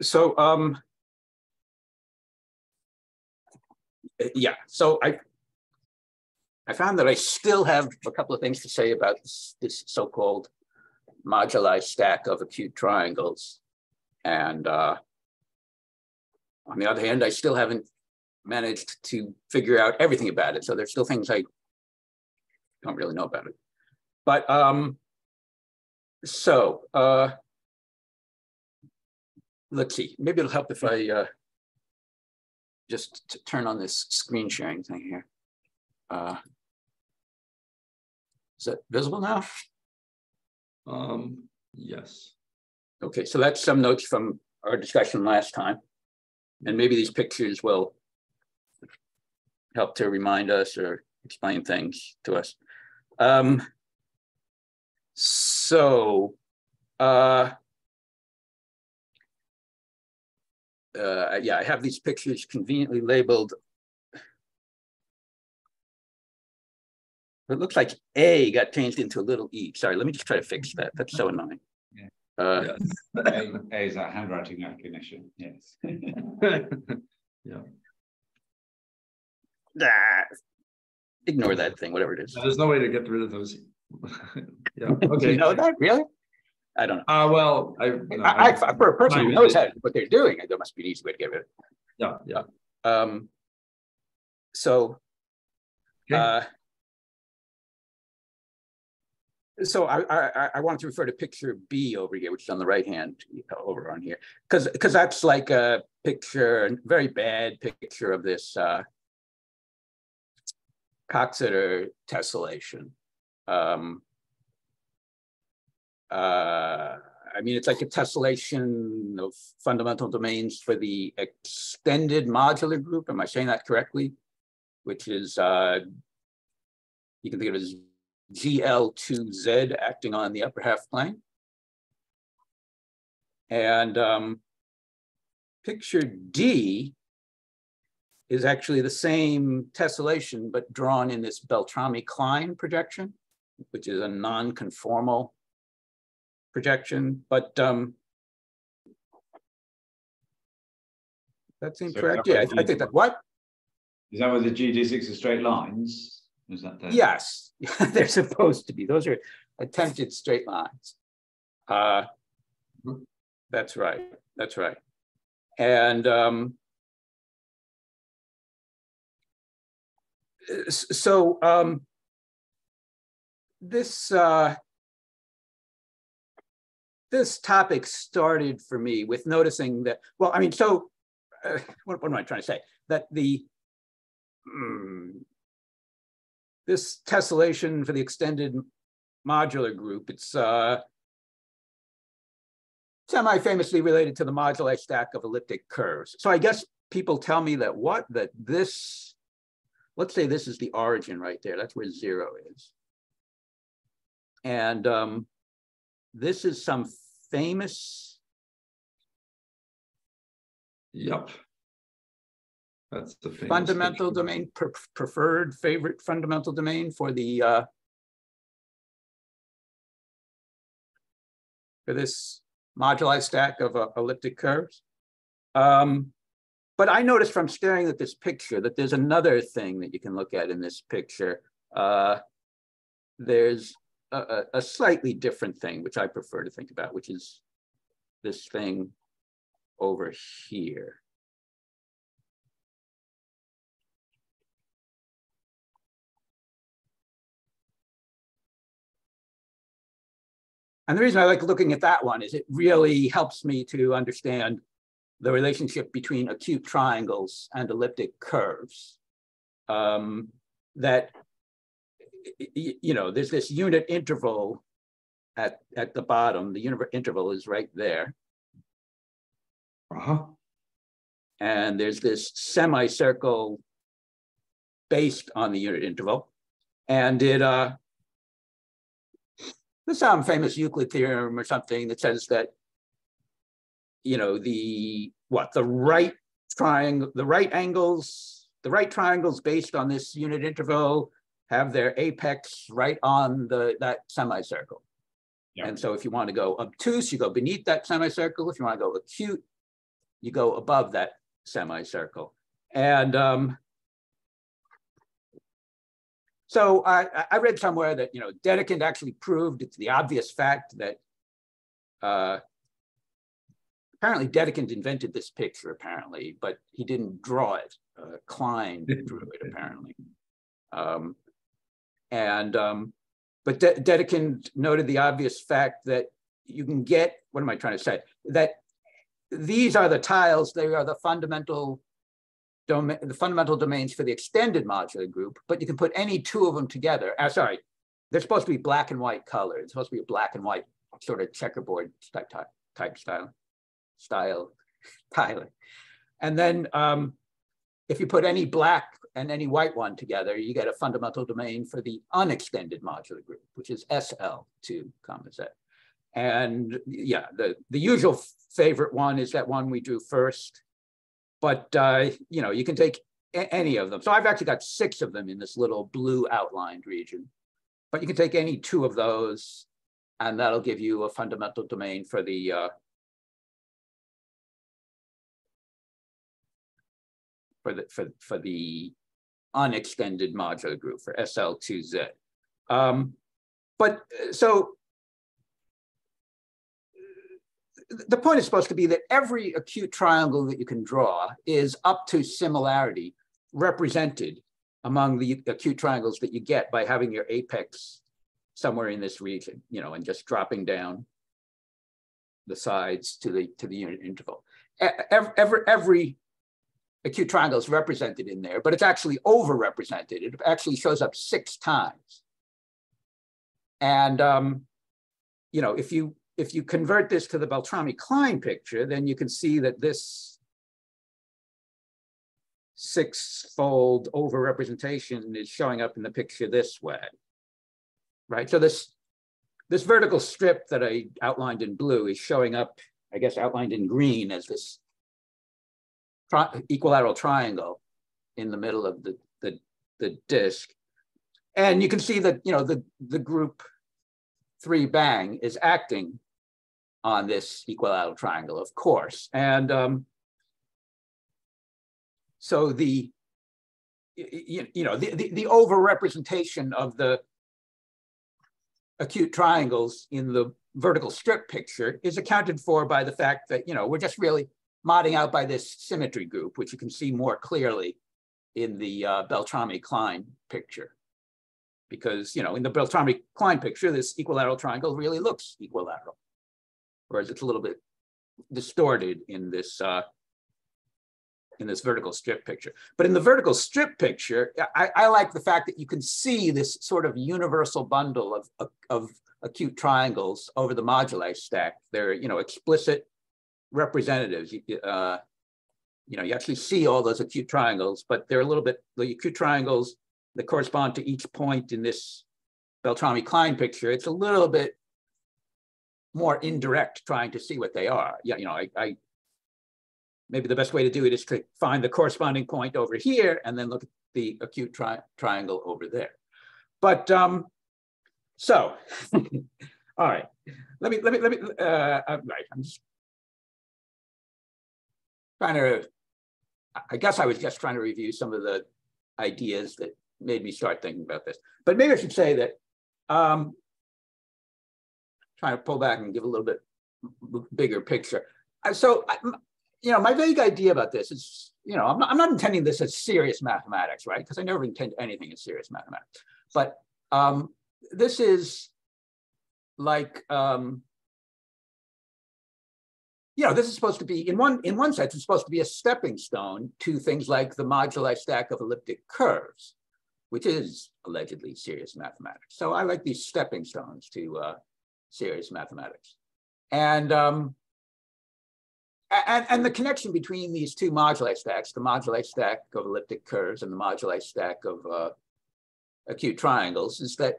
so um, yeah, so I I found that I still have a couple of things to say about this, this so-called moduli stack of acute triangles. And uh, on the other hand, I still haven't managed to figure out everything about it. So there's still things I don't really know about it. But um, so uh, let's see, maybe it'll help if I uh, just turn on this screen sharing thing here. Uh, is that visible now? Um, yes. Okay, so that's some notes from our discussion last time. And maybe these pictures will help to remind us or explain things to us. Um, so, uh, uh, yeah, I have these pictures conveniently labeled It looks like A got changed into a little E. Sorry, let me just try to fix that. That's so annoying. Yeah. Uh, yes. A, A is that handwriting recognition. Yes. yeah. Ah, ignore that thing, whatever it is. There's no way to get rid of those. yeah. Okay. you know that really? I don't know. Uh, well, I, no, I, I, for a person who knows how, what they're doing, there must be an easy way to get rid of it. Yeah, yeah. Um, so, Okay. uh, so I, I I wanted to refer to picture B over here, which is on the right hand over on here, because because that's like a picture, a very bad picture of this uh, Coxeter tessellation. Um, uh, I mean, it's like a tessellation of fundamental domains for the extended modular group. Am I saying that correctly? Which is, uh, you can think of it as GL2Z acting on the upper half plane. And um, picture D is actually the same tessellation, but drawn in this Beltrami-Klein projection, which is a non-conformal projection. But um, that seems So that Yeah, I, I think that what? Is that where the geodesics are straight lines? Is that the, Yes, they're supposed to be. Those are attempted straight lines. Uh, Mhm. that's right. That's right. And um, so um, this uh, this topic started for me with noticing that. Well, I mean, so uh, what, what am I trying to say? That the hmm, this tessellation for the extended modular group, it's uh, semi-famously related to the moduli stack of elliptic curves. So I guess people tell me that what, that this, let's say this is the origin right there. That's where zero is. And um, this is some famous, Yep. That's the famous fundamental domain, pre- preferred favorite fundamental domain for the, uh, for this moduli stack of uh, elliptic curves. Um, but I noticed from staring at this picture that there's another thing that you can look at in this picture. Uh, there's a, a- slightly different thing, which I prefer to think about, which is this thing over here. And the reason I like looking at that one is it really helps me to understand the relationship between acute triangles and elliptic curves. Um, that, you know, there's this unit interval at, at the bottom. The unit interval is right there. Uh-huh. And there's this semicircle based on the unit interval. And it, uh, there's some famous Euclid theorem or something that says that, you know, the, what, the right triangle, the right angles, the right triangles based on this unit interval have their apex right on the, that semicircle. Yeah. And so if you want to go obtuse, you go beneath that semicircle. If you want to go acute, you go above that semicircle. And um, so I, I read somewhere that, you know, Dedekind actually proved it's the obvious fact that uh, apparently Dedekind invented this picture, apparently, but he didn't draw it. Uh, Klein drew it, apparently. Um, and, um, but De Dedekind noted the obvious fact that you can get, what am I trying to say? That these are the tiles, they are the fundamental domain, the fundamental domains for the extended modular group, but you can put any two of them together. Uh, sorry, they're supposed to be black and white color. It's supposed to be a black and white sort of checkerboard type, type, type style, style tiling. And then um, if you put any black and any white one together, you get a fundamental domain for the unextended modular group, which is SL2, comma Z. And yeah, the, the usual favorite one is that one we drew first, but uh, you know, you can take any of them. So I've actually got six of them in this little blue outlined region, but you can take any two of those and that'll give you a fundamental domain for the uh, for the for, for the unextended modular group for SL2Z. Um, but so the point is supposed to be that every acute triangle that you can draw is up to similarity represented among the acute triangles that you get by having your apex somewhere in this region, you know, and just dropping down the sides to the to the unit interval. Every, every, every acute triangle is represented in there, but it's actually overrepresented. It actually shows up six times. And um, you know, if you if you convert this to the Beltrami-Klein picture, then you can see that this six-fold overrepresentation is showing up in the picture this way, right? So this, this vertical strip that I outlined in blue is showing up, I guess, outlined in green as this tri equilateral triangle in the middle of the, the, the disk. And you can see that, you know, the, the group three bang is acting on this equilateral triangle, of course. And um, so the, you, you know, the, the, the overrepresentation of the acute triangles in the vertical strip picture is accounted for by the fact that, you know, we're just really modding out by this symmetry group, which you can see more clearly in the uh, Beltrami-Klein picture. Because, you know, in the Beltrami-Klein picture, this equilateral triangle really looks equilateral whereas it's a little bit distorted in this uh, in this vertical strip picture. But in the vertical strip picture, I, I, like the fact that you can see this sort of universal bundle of, of, of acute triangles over the moduli stack. They're you know explicit representatives. Uh, you know, you actually see all those acute triangles, but they're a little bit the acute triangles that correspond to each point in this Beltrami-Klein picture. It's a little bit more indirect trying to see what they are. Yeah, you know, I, I maybe the best way to do it is to find the corresponding point over here and then look at the acute tri triangle over there. But um, so, all right, let me, let me, let me, uh, uh, right, I'm just trying to, I guess I was just trying to review some of the ideas that made me start thinking about this. But maybe I should say that um, trying to pull back and give a little bit bigger picture. So, you know, my vague idea about this is, you know, I'm not, I'm not intending this as serious mathematics, right? Because I never intend anything as serious mathematics. But um, this is like, um, you know, this is supposed to be, in one, in one sense, it's supposed to be a stepping stone to things like the moduli stack of elliptic curves, which is allegedly serious mathematics. So I like these stepping stones to uh, serious mathematics. And, um, and, and the connection between these two moduli stacks, the moduli stack of elliptic curves and the moduli stack of uh, acute triangles is that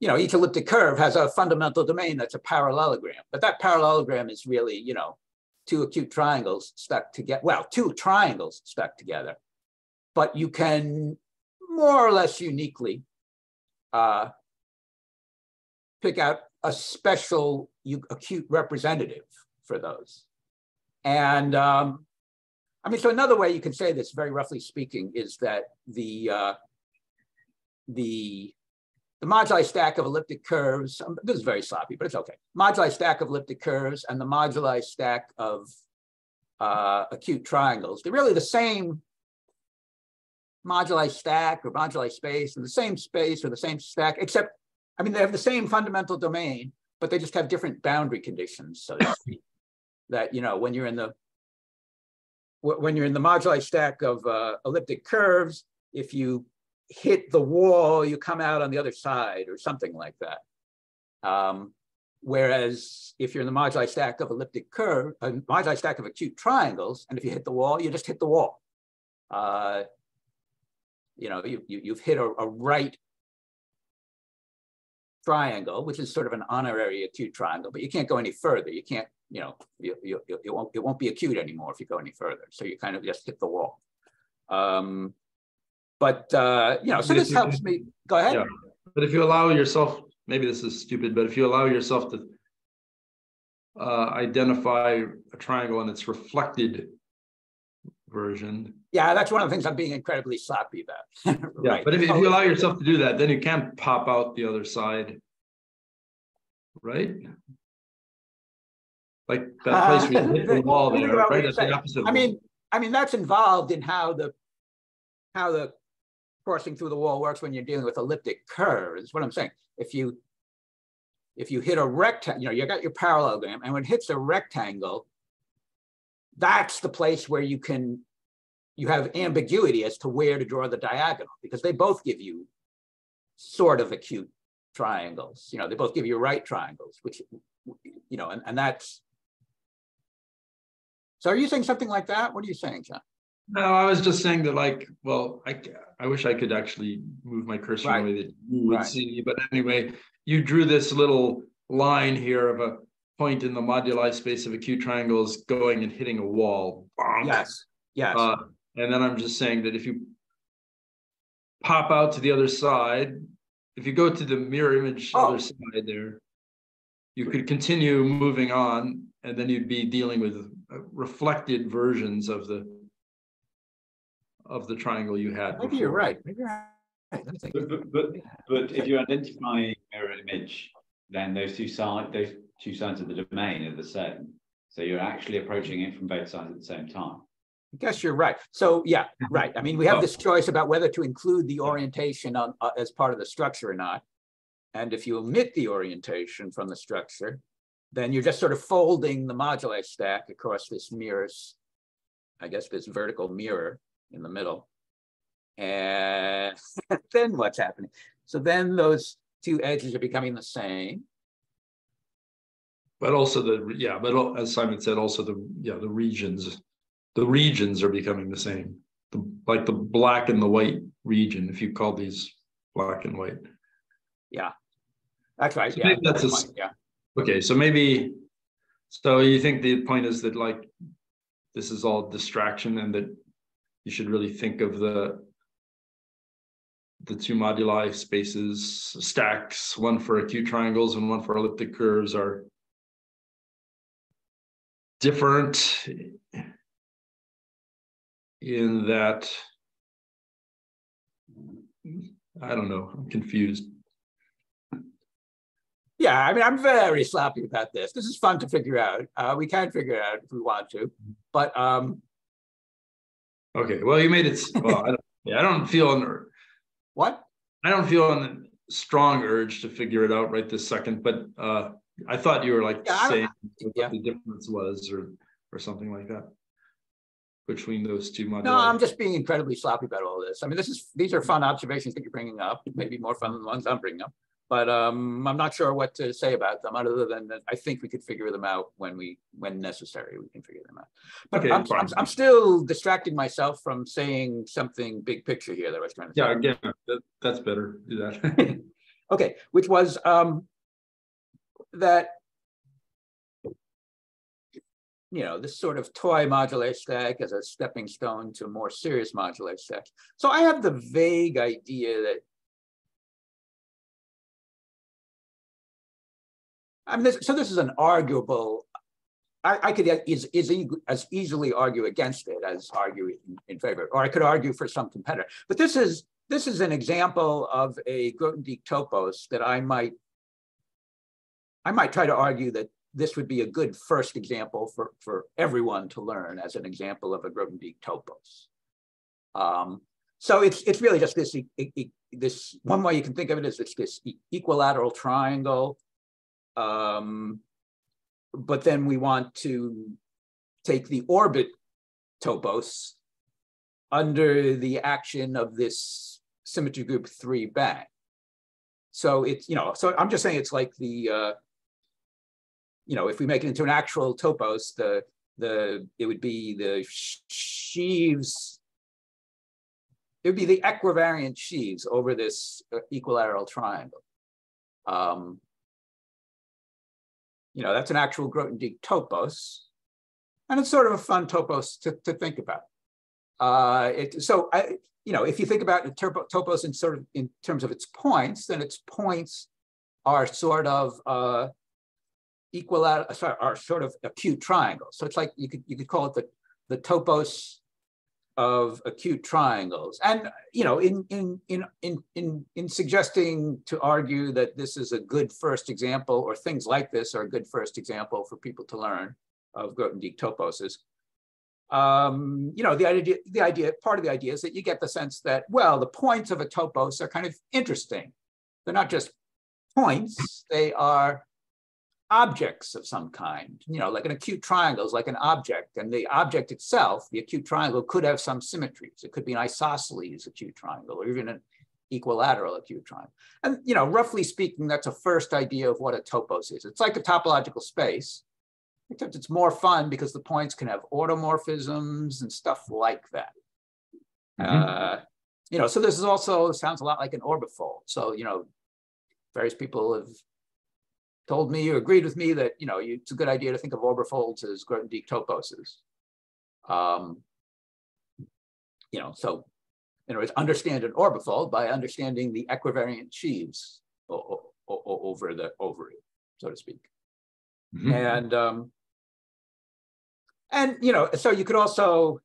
you know, each elliptic curve has a fundamental domain that's a parallelogram, but that parallelogram is really, you know, two acute triangles stuck together, well, two triangles stuck together, but you can more or less uniquely uh, pick out a special acute representative for those. And um, I mean, so another way you can say this, very roughly speaking, is that the uh, the the moduli stack of elliptic curves. Um, this is very sloppy, but it's okay. Moduli stack of elliptic curves and the moduli stack of uh, acute triangles. They're really the same moduli stack or moduli space and the same space or the same stack, except, I mean, they have the same fundamental domain, but they just have different boundary conditions, so to speak. that, you know, when you're in the, when you're in the moduli stack of uh, elliptic curves, if you hit the wall, you come out on the other side or something like that. Um, whereas if you're in the moduli stack of elliptic curve, a moduli stack of acute triangles, and if you hit the wall, you just hit the wall. Uh, you know, you, you, have hit a, a, right triangle, which is sort of an honorary acute triangle, but you can't go any further. You can't, you know, you, you, it, won't, it won't be acute anymore if you go any further. So you kind of just hit the wall. Um, but, uh, you know, so this helps me, go ahead. Yeah. But if you allow yourself, maybe this is stupid, but if you allow yourself to uh, identify a triangle and its reflected version. Yeah, that's one of the things I'm being incredibly sloppy about. right. Yeah, but if, if you allow yourself to do that, then you can't pop out the other side, right? Like that place where you hit the wall there, right? That's the opposite. I mean, I mean that's involved in how the how the coursing through the wall works when you're dealing with elliptic curves. What I'm saying, if you if you hit a rectangle, you know, you got your parallelogram, and when it hits a rectangle, that's the place where you can you have ambiguity as to where to draw the diagonal because they both give you sort of acute triangles. You know, they both give you right triangles, which you know, and, and that's so are you saying something like that? What are you saying, John? No, I was just saying that, like, well, I, I wish I could actually move my cursor right. in a way that you would right. see. But anyway, you drew this little line here of a point in the moduli space of acute triangles going and hitting a wall. Bonk. Yes. Yes. Uh, and then I'm just saying that if you pop out to the other side, if you go to the mirror image oh. other side there, you could continue moving on, and then you'd be dealing with uh, reflected versions of the of the triangle you had. Maybe before. you're right. Maybe you're right. But, but, but, but if you identify mirror image, then those two sides, those two sides of the domain are the same. So you're actually approaching it from both sides at the same time. I guess you're right. So yeah, right. I mean, we have this choice about whether to include the orientation on, uh, as part of the structure or not. And if you omit the orientation from the structure, then you're just sort of folding the moduli stack across this mirror, I guess this vertical mirror in the middle. And then what's happening? So then those two edges are becoming the same. But also the yeah but as simon said also the yeah the regions the regions are becoming the same. The, like the black and the white region if you call these black and white. Yeah. That's right. So yeah. that's, a, yeah. Okay so maybe so you think the point is that like this is all distraction and that you should really think of the the two moduli spaces stacks one for acute triangles and one for elliptic curves are different in that I don't know, I'm confused. Yeah, I mean, I'm very sloppy about this. This is fun to figure out. Uh, we can figure it out if we want to, but um. Okay, well, you made it. Well, I don't, yeah, I don't feel an. What? I don't feel a strong urge to figure it out right this second, but uh, I thought you were like yeah, saying what yeah. the difference was or or something like that between those two models. No, I'm just being incredibly sloppy about all this. I mean, this is these are fun observations that you're bringing up, maybe more fun than the ones I'm bringing up. But um, I'm not sure what to say about them, other than that I think we could figure them out when we when necessary. We can figure them out. But okay, I'm, I'm, I'm, still distracting myself from saying something big picture here that I was trying to. Yeah, again, that, that's better. Do that. okay, which was um, that you know, this sort of toy moduli stack as a stepping stone to more serious moduli stack. So I have the vague idea that I mean, this, so this is an arguable. I, I could as easily argue against it as argue in, in, favor, or I could argue for some competitor. But this is this is an example of a Grothendieck topos that I might I might try to argue that this would be a good first example for, for everyone to learn as an example of a Grothendieck topos. Um, so it's it's really just this this one way you can think of it is it's this equilateral triangle. Um, but then we want to take the orbit topos under the action of this symmetry group three bang. So it's, you know, so I'm just saying it's like the, uh, you know, if we make it into an actual topos, the, the, it would be the sheaves it would be the equivariant sheaves over this uh, equilateral triangle. Um, you know, that's an actual Grothendieck topos. And it's sort of a fun topos to, to think about. Uh, it, so, I, you know, if you think about the topos in sort of in terms of its points, then its points are sort of uh, equilateral, sorry, are sort of acute triangles. So it's like you could you could call it the the topos of acute triangles. And you know, in in in in in in suggesting to argue that this is a good first example, or things like this are a good first example for people to learn of Grothendieck toposes. Um, you know, the idea, the idea, part of the idea is that you get the sense that, well, the points of a topos are kind of interesting. They're not just points, they are objects of some kind, you know, like an acute triangle is like an object, and the object itself, the acute triangle, could have some symmetries. It could be an isosceles acute triangle, or even an equilateral acute triangle. And, you know, roughly speaking, that's a first idea of what a topos is. It's like a topological space, except it's more fun because the points can have automorphisms and stuff like that. Mm -hmm. uh, you know, so this is also sounds a lot like an orbifold. So, you know, various people have told me you agreed with me that you know you, it's a good idea to think of orbifolds as Grothendieck toposes. Um, you know, so in other words, understand an orbifold by understanding the equivariant sheaves over the over it, so to speak. Mm -hmm. And um, and you know, so you could also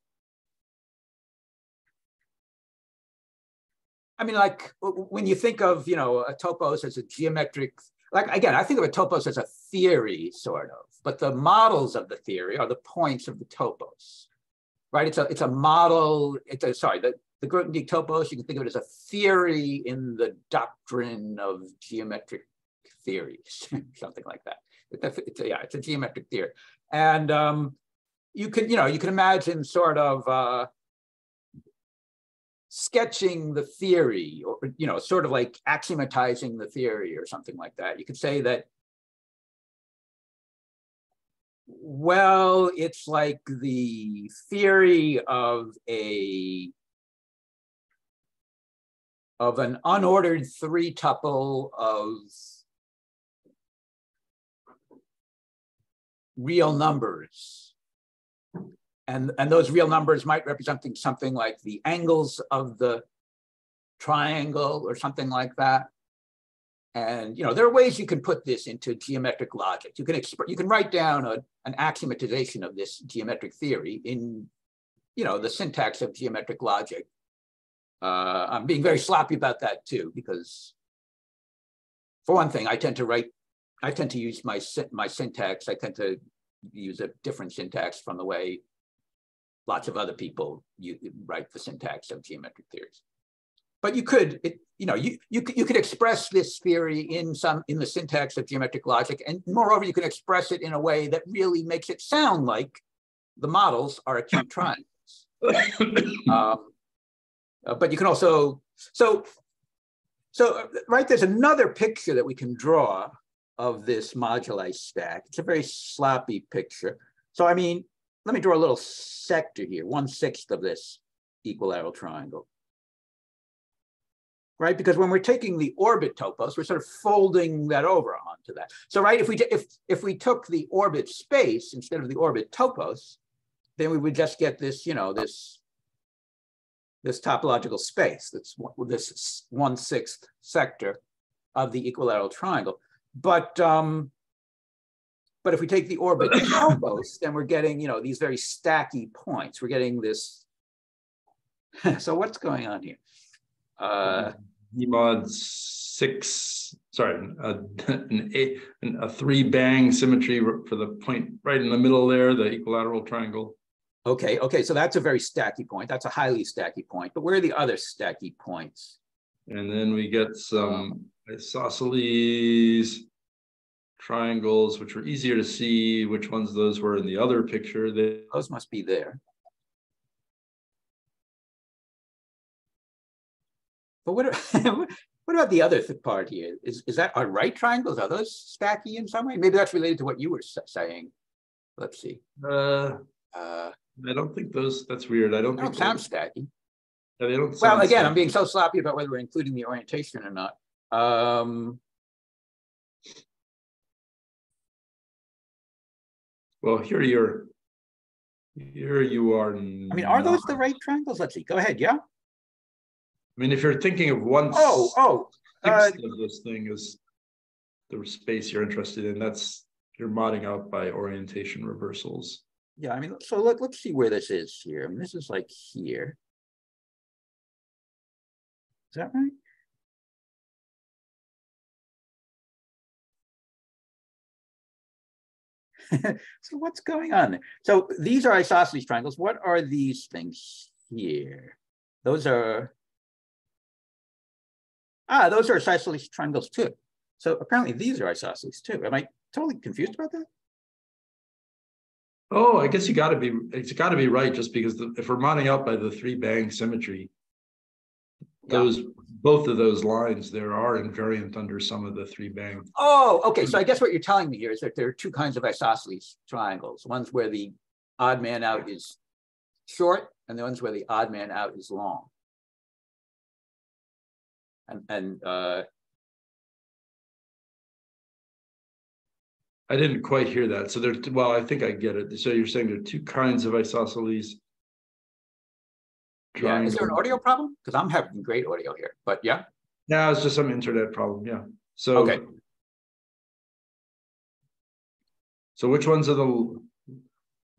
I mean, like when you think of, you know, a topos as a geometric like again, I think of a topos as a theory, sort of, but the models of the theory are the points of the topos, right? It's a it's a model. It's a sorry, the the Grothendieck topos. You can think of it as a theory in the doctrine of geometric theories, something like that. It's a, yeah, it's a geometric theory, and um, you can you know you can imagine sort of. Uh, sketching the theory or you know sort of like axiomatizing the theory or something like that. You could say that well it's like the theory of a of an unordered three tuple of real numbers and, and those real numbers might represent something like the angles of the triangle or something like that. And you know, there are ways you can put this into geometric logic. You can you can write down a, an axiomatization of this geometric theory in, you know, the syntax of geometric logic. Uh, I'm being very sloppy about that too, because for one thing, I tend to write, I tend to use my my syntax. I tend to use a different syntax from the way lots of other people you write the syntax of geometric theories. But you could, it, you know, you, you, you could express this theory in some in the syntax of geometric logic, and moreover, you can express it in a way that really makes it sound like the models are acute triangles. um, uh, but you can also so so right there's another picture that we can draw of this moduli stack. It's a very sloppy picture. So I mean, let me draw a little sector here, one sixth of this equilateral triangle. Right, because when we're taking the orbit topos, we're sort of folding that over onto that. So, right, if we if if we took the orbit space instead of the orbit topos, then we would just get this, you know, this this topological space. That's this one sixth sector of the equilateral triangle. But um, but if we take the orbit topos, then we're getting, you know, these very stacky points. We're getting this. so what's going on here? Uh, mod six, sorry, a, an eight, an, a three bang symmetry for the point right in the middle there, the equilateral triangle. Okay, okay, so that's a very stacky point. That's a highly stacky point. But where are the other stacky points? And then we get some isosceles triangles, which were easier to see which ones those were in the other picture. They, those must be there. But what, what about the other part here? Is, is that our right triangles? Are those stacky in some way? Maybe that's related to what you were saying. Let's see. Uh, uh, I don't think those, that's weird. I don't, they don't sound stacky. They don't well, again, stacky. I'm being so sloppy about whether we're including the orientation or not. Um, well, here you're, here you are. I mean, are those the right triangles? Let's see. Go ahead. Yeah. I mean, if you're thinking of one oh oh uh, of this thing is the space you're interested in, that's you're modding out by orientation reversals. Yeah, I mean, so let, let's see where this is here. I mean, this is like here. Is that right? so what's going on? So these are isosceles triangles. What are these things here? Those are Ah, those are isosceles triangles too. So apparently these are isosceles too. Am I totally confused about that? Oh, I guess you got to be. It's got to be right, just because the, if we're modding out by the three bang symmetry. Those both of those lines there are invariant under some of the three bang. Oh, okay. So I guess what you're telling me here is that there are two kinds of isosceles triangles. Ones where the odd man out is short, and the ones where the odd man out is long and, and uh, I didn't quite hear that. So there, well, I think I get it. So you're saying there are two kinds of isosceles. Yeah. Is there an audio problem? Because I'm having great audio here. But yeah. Yeah, it's just some internet problem. Yeah. So okay. So which ones are the?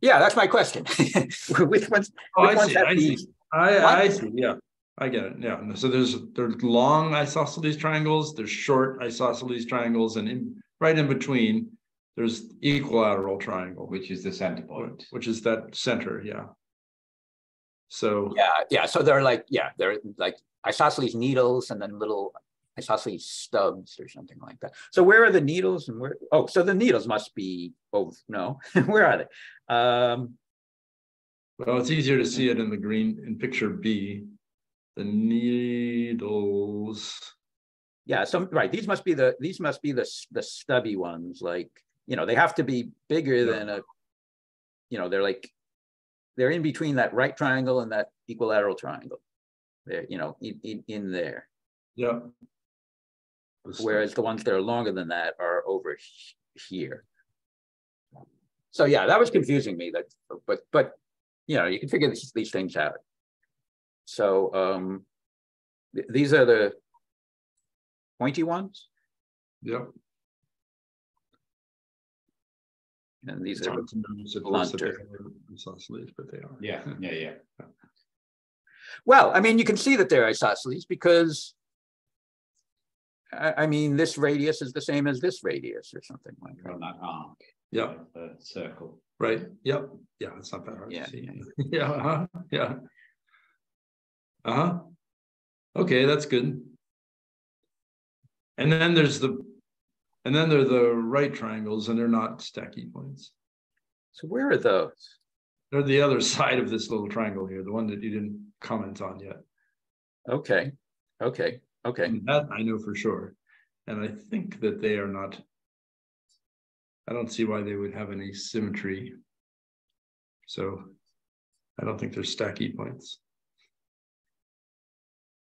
Yeah, that's my question. which ones? Oh, which I ones see. I see. I, I see. Yeah. I get it. Yeah. So there's there's long isosceles triangles, there's short isosceles triangles, and in right in between, there's equilateral triangle, which is the center point, which is that center. Yeah. So yeah, yeah. So they're like yeah, they're like isosceles needles and then little isosceles stubs or something like that. So where are the needles and where? Oh, so the needles must be both. No, where are they? Um, well, it's easier to see it in the green in picture B the needles. Yeah, so right, these must be the these must be the the stubby ones. Like you know, they have to be bigger yeah. than a. You know, they're like they're in between that right triangle and that equilateral triangle. They're you know in in, in there. Yeah. Whereas the ones that are longer than that are over here. So yeah, that was confusing me. That but but you know you can figure these, these things out. So um, th these are the pointy ones. Yep. And these are blunter. Isosceles, but they are. Yeah, yeah, yeah. Well, I mean, you can see that they're isosceles because, I, I, mean, this radius is the same as this radius or something like that. that arc. Yeah. The circle. Right. Yep. Yeah, it's not that hard yeah. to see. yeah. Uh -huh. Yeah. Uh-huh. Okay, that's good. And then there's the, and then there are the right triangles and they're not stacky points. So where are those? They're the other side of this little triangle here, the one that you didn't comment on yet. Okay, okay, okay. And that I know for sure. And I think that they are not, I don't see why they would have any symmetry. So I don't think they're stacky points.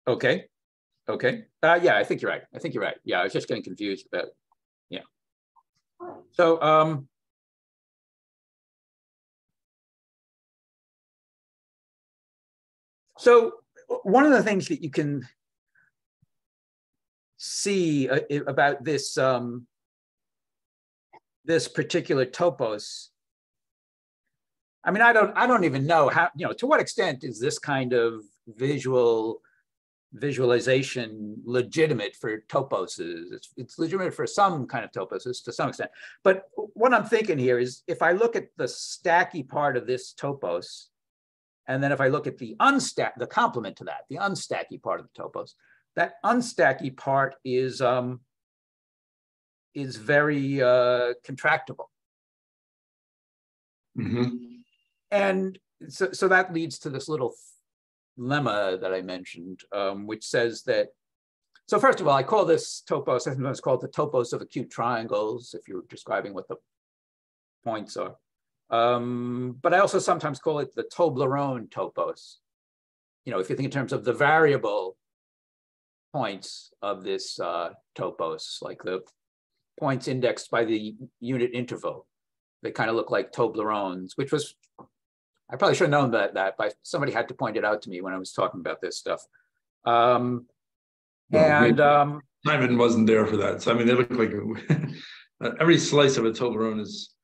Okay. Okay. Uh, yeah, I think you're right. I think you're right. Yeah, I was just getting confused about. So, um, so one of the things that you can see uh, about this, um, this particular topos. I mean, I don't, I don't even know how, you know, to what extent is this kind of visual visualization legitimate for toposes. It's, it's legitimate for some kind of toposes to some extent. But what I'm thinking here is if I look at the stacky part of this topos, and then if I look at the unstack, the complement to that, the unstacky part of the topos, that unstacky part is um, is very uh, contractible. Mhm. And so, so that leads to this little lemma that I mentioned, um, which says that, so first of all, I call this topos, sometimes call it the topos of acute triangles, if you're describing what the points are. Um, but I also sometimes call it the Toblerone topos. You know, if you think in terms of the variable points of this uh, topos, like the points indexed by the unit interval, they kind of look like Toblerones, which was I probably should have known that, that, but somebody had to point it out to me when I was talking about this stuff. Um, and um, Simon wasn't there for that. So I mean, they look like every slice of a Toblerone is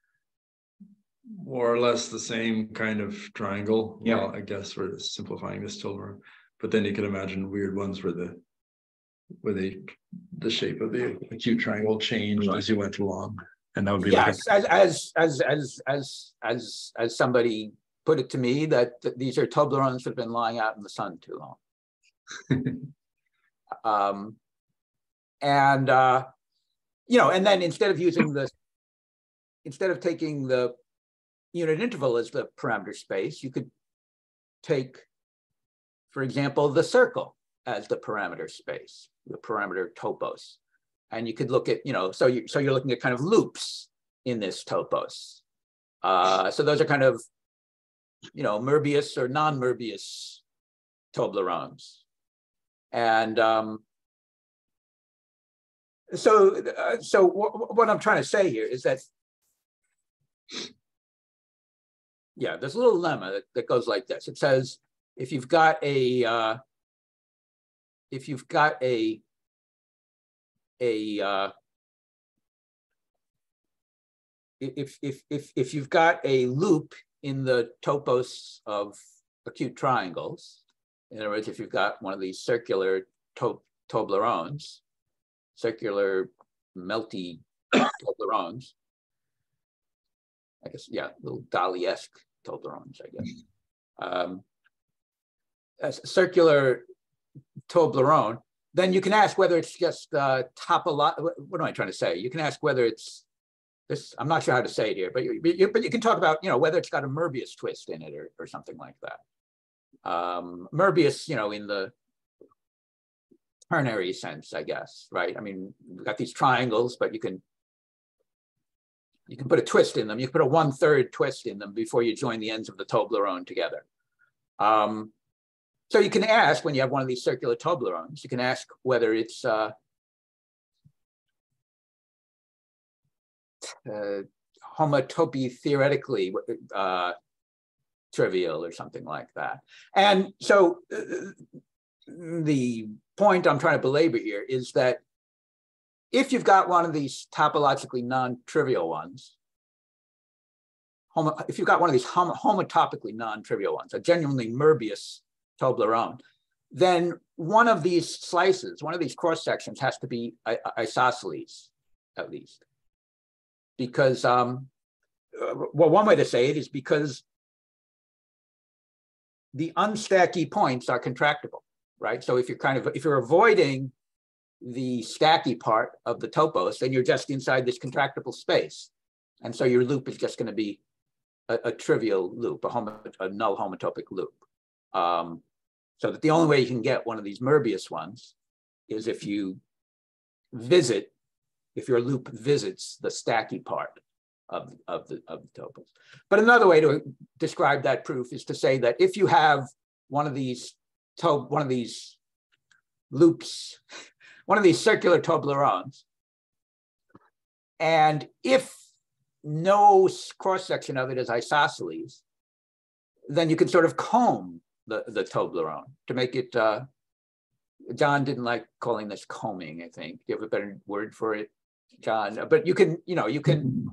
more or less the same kind of triangle. Yeah. Well, I guess we're simplifying this Toblerone, but then you can imagine weird ones where the where they the shape of the acute triangle changed as you went along, and that would be like yes, as, as, as, as, as, as, as somebody put it to me, that, that these are Toblerones that have been lying out in the sun too long. Um, and, uh, you know, and then instead of using the, instead of taking the unit interval as the parameter space, you could take, for example, the circle as the parameter space, the parameter topos. And you could look at, you know, so you so you're looking at kind of loops in this topos. Uh, so those are kind of, you know, Möbius or non-Möbius Toblerones. And um, so, uh, so wh- what I'm trying to say here is that, yeah, there's a little lemma that, that goes like this. It says, if you've got a, uh, if you've got a, a, uh, if, if, if, if you've got a loop in the topos of acute triangles, in other words, if you've got one of these circular to- Toblerones, circular melty Toblerones, I guess, yeah, little Dali-esque Toblerones, I guess. Um, a circular Toblerone, then you can ask whether it's just uh, topolo, what what am I trying to say? You can ask whether it's this, I'm not sure how to say it here, but you, but you, but you can talk about, you know, whether it's got a Möbius twist in it or, or something like that. Um, you know, in the ternary sense, I guess, right? I mean, we've got these triangles, but you can you can put a twist in them. You can put a one-third twist in them before you join the ends of the Toblerone together. Um, so you can ask when you have one of these circular Toblerones, you can ask whether it's uh, uh, homotopy theoretically uh, trivial or something like that. And so uh, the point I'm trying to belabor here is that if you've got one of these topologically non-trivial ones, homo, if you've got one of these homo, homotopically non-trivial ones, a genuinely Möbius Toblerone, then one of these slices, one of these cross sections has to be isosceles, at least. Because, um, well, one way to say it is because the unstacky points are contractible, right? So if you're kind of, if you're avoiding the stacky part of the topos, then you're just inside this contractible space. And so your loop is just going to be a, a trivial loop, a, homo, a null homotopic loop. Um, so that the only way you can get one of these Möbius ones is if you visit, if your loop visits the stacky part of, of, the, of the topos. But another way to describe that proof is to say that if you have one of these, one of these loops, one of these circular Toblerones, and if no cross-section of it is isosceles, then you can sort of comb the, the Toblerone to make it, uh, John didn't like calling this combing, I think. Do you have a better word for it, John? But you can, you know, you can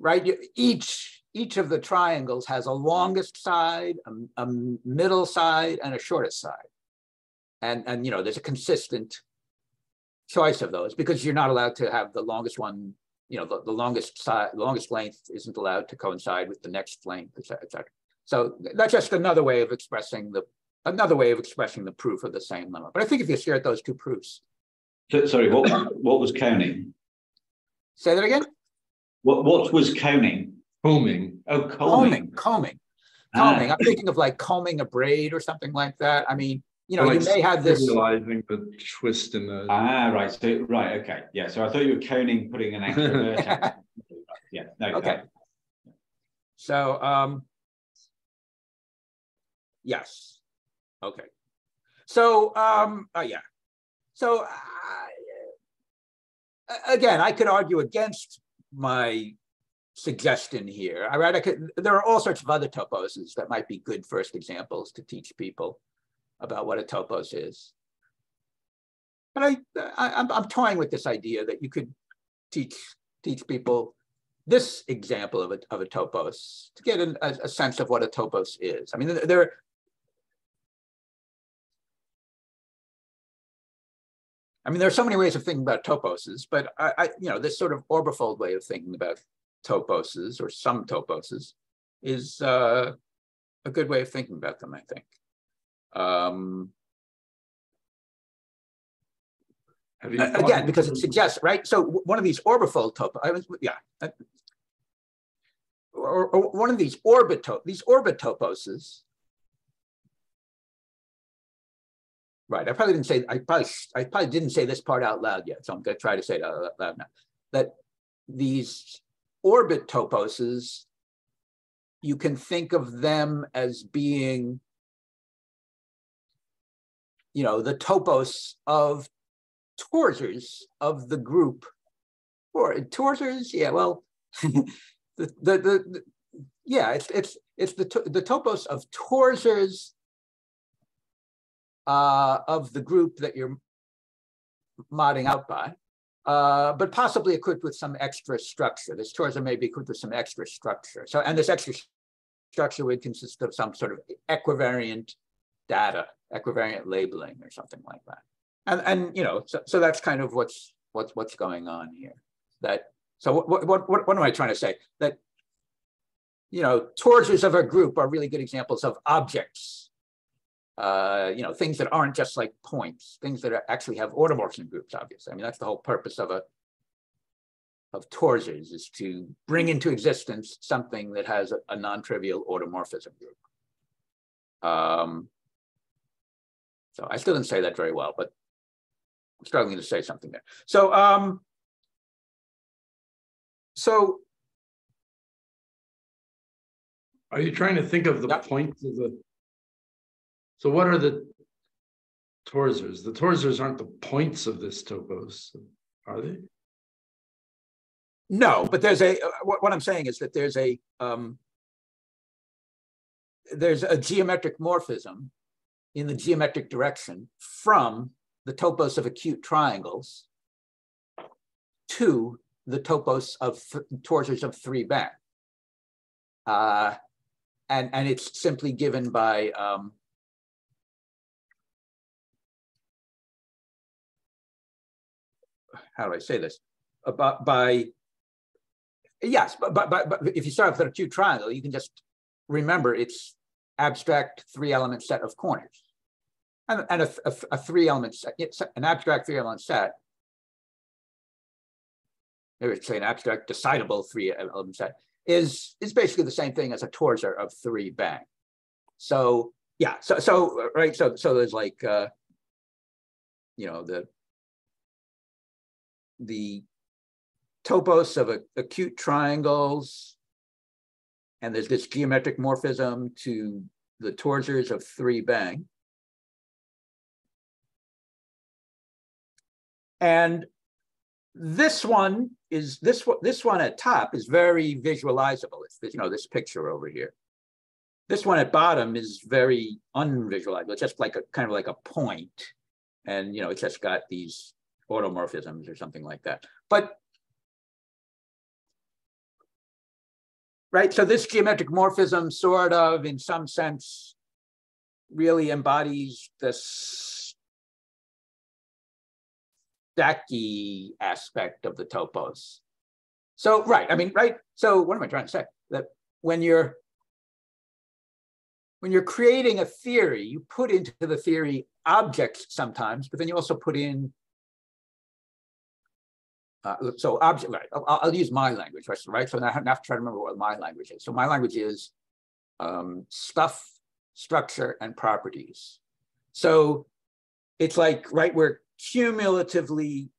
right? Each, each of the triangles has a longest side, a, a middle side, and a shortest side. And, and, you know, there's a consistent choice of those because you're not allowed to have the longest one, you know, the, the longest side, the longest length isn't allowed to coincide with the next length, et cetera, et cetera. So that's just another way of expressing the, another way of expressing the proof of the same lemma. But I think if you stare at those two proofs, So- Sorry, what, what was coning? say that again? What, what was coning? Homing. Oh, Combing, combing. combing, Ah. combing. I'm thinking of like combing a braid or something like that. I mean, you know, Like you may have this. Realizing the twist in the. Ah, right, so, right, okay, yeah, so I thought you were coning, putting an extra vertex. Yeah, no. Okay. So, um, yes, okay. So, um, oh yeah. So, again, I could argue against my suggestion here. I right, I could, there are all sorts of other toposes that might be good first examples to teach people about what a topos is. But I, I I'm, I'm toying with this idea that you could teach teach people this example of a, of a topos to get an, a, a sense of what a topos is. I mean, there- I mean, there are so many ways of thinking about toposes, but I, I, you know, this sort of orbifold way of thinking about toposes or some toposes is uh, a good way of thinking about them, I think. Um, Have you a- again, because it suggests, right? So one of these orbifold topo, I was, yeah. uh, Or, or one of these orbit, to- these orbit Right, I probably didn't say, I probably, I probably didn't say this part out loud yet, so I'm gonna try to say it out loud now. That these orbit toposes, you can think of them as being you know, the topos of torsors of the group. Or torsors, yeah, well, the, the, the, yeah, it's, it's, it's the, to- the topos of torsors uh, of the group that you're modding out by, uh, but possibly equipped with some extra structure. This torsor may be equipped with some extra structure. So, and this extra structure would consist of some sort of equivariant data, equivariant labeling or something like that. And, and you know, so, so that's kind of what's, what's, what's going on here. That, so what, what, what, what am I trying to say? That, you know, torsors of a group are really good examples of objects. Uh, you know, things that aren't just like points, things that are, actually have automorphism groups, obviously. I mean, that's the whole purpose of a, of torsors is to bring into existence something that has a, a non-trivial automorphism group. Um, so I still didn't say that very well, but I'm struggling to say something there. So, um, so Are you trying to think of the Yep. points of the? So what are the torsors? The torsors aren't the points of this topos, are they? no, but there's a, uh, what, what I'm saying is that there's a, um, there's a geometric morphism in the geometric direction from the topos of acute triangles to the topos of th- torsors of three bang. Uh, and, and it's simply given by, um, how do I say this? About by, yes, but, but, but, but if you start with a acute triangle, you can just remember it's abstract three element set of corners. And, and a, a, a three element set, an abstract three element set. Maybe say an abstract decidable three element set is, is basically the same thing as a torsor of three bang. So, yeah, so, so, right, so, so there's like, uh, you know, the, the topos of a- acute triangles. And there's this geometric morphism to the torsors of three bang. And this one is this one, this one at top is very visualizable. It's this, you know, this picture over here. This one at bottom is very unvisualizable. It's just like a kind of like a. And you know, it's just got these automorphisms or something like that. But right? So this geometric morphism sort of, in some sense, really embodies this stacky aspect of the topos. So, right, I mean, right, so what am I trying to say? That when you're when you're creating a theory, you put into the theory objects sometimes, but then you also put in uh, so object, right, I'll, I'll, use my language, right? So now I have to try to remember what my language is. So my language is um, stuff, structure, and properties. So it's like, right, we're cumulatively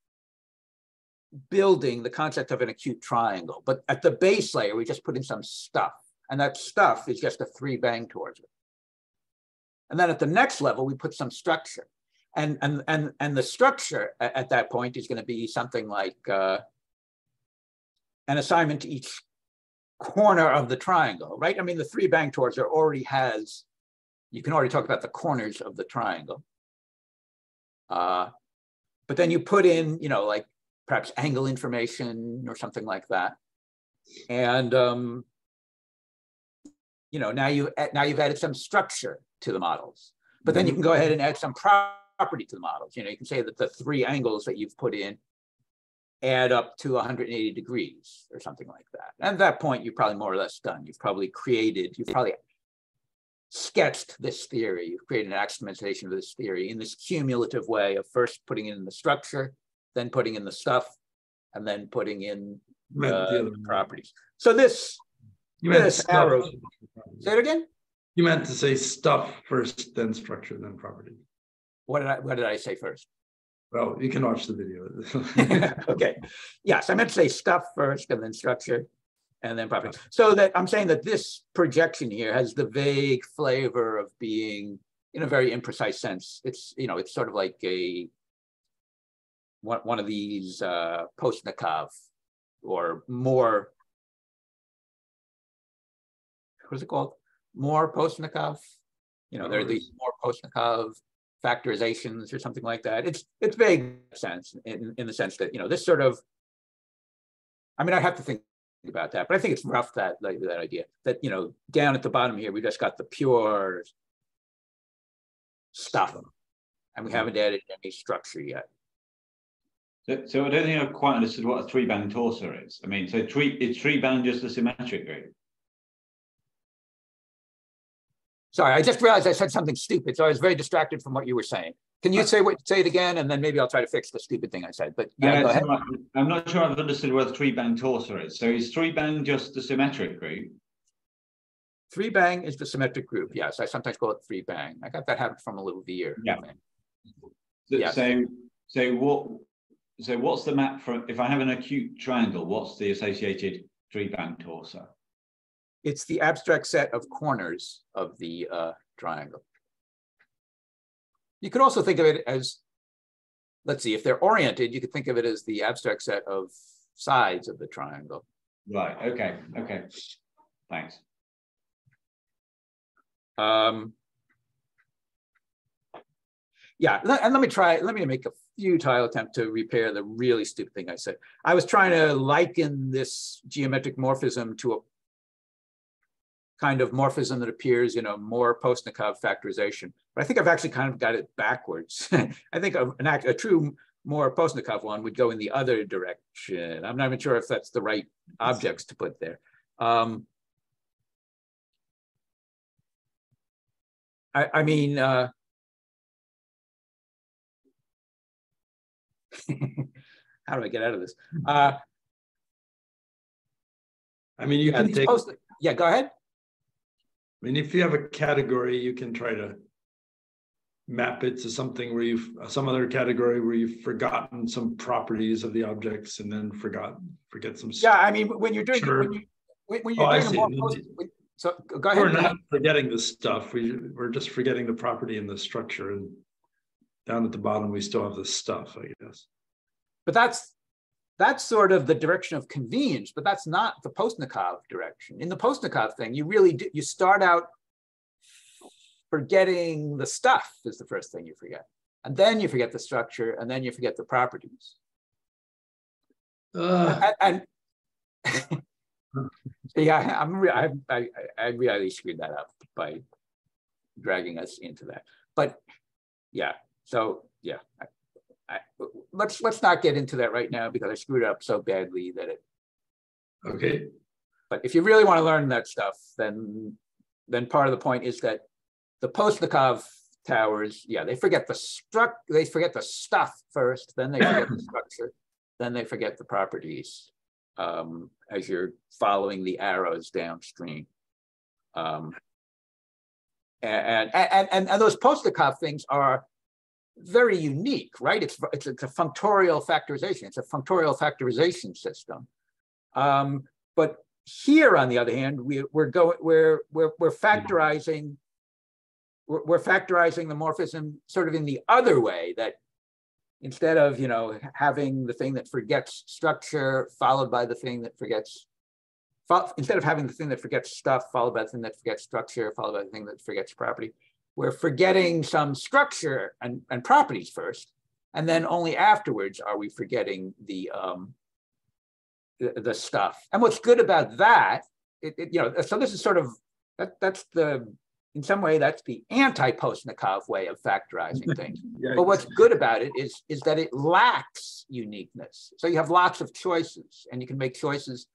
building the concept of an acute triangle, but at the base layer, we just put in some stuff. And that stuff is just a three bang torsor it. And then at the next level, we put some structure and and and and the structure at, at that point is going to be something like uh, an assignment to each corner of the triangle, right? I mean, the three bang torsor are already has. You can already talk about the corners of the triangle. Uh, but then you put in, you know, like perhaps angle information or something like that, and um, you know, now you now you've added some structure to the models. But then you can go ahead and add some property to the models. You know, you can say that the three angles that you've put in add up to 180 degrees or something like that. And at that point, you're probably more or less done. You've probably created, you've probably sketched this theory. You've created an axiomatization of this theory in this cumulative way of first putting in the structure, then putting in the stuff, and then putting in uh, the properties. So this, you this arrow, say it again? You meant to say stuff first, then structure, then property. What did I, what did I say first? Well, you can watch the video. okay. Yes, I meant to say stuff first and then structure and then property. So that I'm saying that this projection here has the vague flavor of being in a very imprecise sense. It's, you know, it's sort of like a one, one of these uh, Postnikov or more, what's it called? Moore Postnikov. You know, there are these Moore Postnikov factorizations or something like that. It's it's vague sense in, in the sense that, you know, this sort of, I mean, I have to think about that, but I think it's rough that like that idea that, you know, down at the bottom here, we just got the pure stuff and we haven't added any structure yet. So, so I don't think I've quite understood what a three bang torsor is. I mean, so three, is three band just a symmetric group? Sorry, I just realized I said something stupid, so I was very distracted from what you were saying. Can you uh, say what say it again, and then maybe I'll try to fix the stupid thing I said. But yeah, uh, go ahead. I'm not sure I've understood what the three bang torsor is. So is three bang just the symmetric group? Three bang is the symmetric group. Yes, I sometimes call it three bang. I got that habit from a little veer. Yeah. So, yes. so so what so what's the map for if I have an acute triangle? What's the associated three bang torsor? It's the abstract set of corners of the uh, triangle. You could also think of it as, let's see, if they're oriented, you could think of it as the abstract set of sides of the triangle. Right, okay, okay, thanks. Um, yeah, and let me try, let me make a futile attempt to repair the really stupid thing I said. I was trying to liken this geometric morphism to a kind of morphism that appears in a Moore Postnikov factorization. But I think I've actually kind of got it backwards. I think a, an, a true Moore Postnikov one would go in the other direction. I'm not even sure if that's the right objects to put there. Um, I, I, mean, uh, how do I get out of this? Uh, I mean, you can take. yeah, go ahead. I mean, if you have a category, you can try to map it to something where you've some other category where you've forgotten some properties of the objects and then forgot forget some. Yeah, I mean, when you're doing sure. when, you, when you're oh, doing more post, so go ahead. We're not forgetting the stuff. We we're just forgetting the property and the structure, and down at the bottom we still have the stuff, I guess. But that's that's sort of the direction of convenience, but that's not the Postnikov direction. In the Postnikov thing, you really do, you start out forgetting the stuff is the first thing you forget. And then you forget the structure, and then you forget the properties. Uh. And, and yeah, I'm re- I, I, I really screwed that up by dragging us into that. But yeah, so yeah, let's let's not get into that right now because I screwed up so badly that it. Okay. But if you really want to learn that stuff, then then part of the point is that the Postnikov towers, yeah, they forget the struct, they forget the stuff first, then they forget the structure, then they forget the properties um, as you're following the arrows downstream. Um, and, and, and, and those Postnikov things are very unique, right? It's, it's, it's, a functorial factorization. It's a functorial factorization system. Um, but here, on the other hand, we, we're going, we're, we're, we're factorizing, we're, we're factorizing the morphism sort of in the other way that instead of, you know, having the thing that forgets structure followed by the thing that forgets instead of having the thing that forgets stuff followed by the thing that forgets structure followed by the thing that forgets property, we're forgetting some structure and, and properties first, and then only afterwards are we forgetting the um, the, the stuff. And what's good about that, it, it, you know, so this is sort of that, that's the in some way that's the anti-Postnikov way of factorizing things. yeah, but what's good about it is is that it lacks uniqueness. So you have lots of choices, and you can make choices,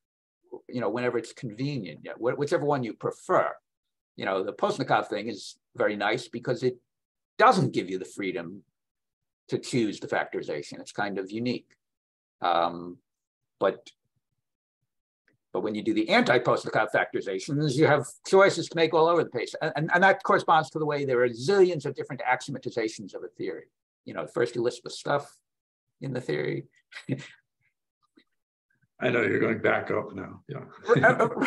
you know, whenever it's convenient, yeah, whichever one you prefer. You know, the Postnikov thing is very nice because it doesn't give you the freedom to choose the factorization. It's kind of unique. Um, but but when you do the anti-Postnikov factorizations, you have choices to make all over the place. And, and, that corresponds to the way there are zillions of different axiomatizations of a theory. You know, first you list the stuff in the theory. I know you're going back up now. Yeah. Uh, uh,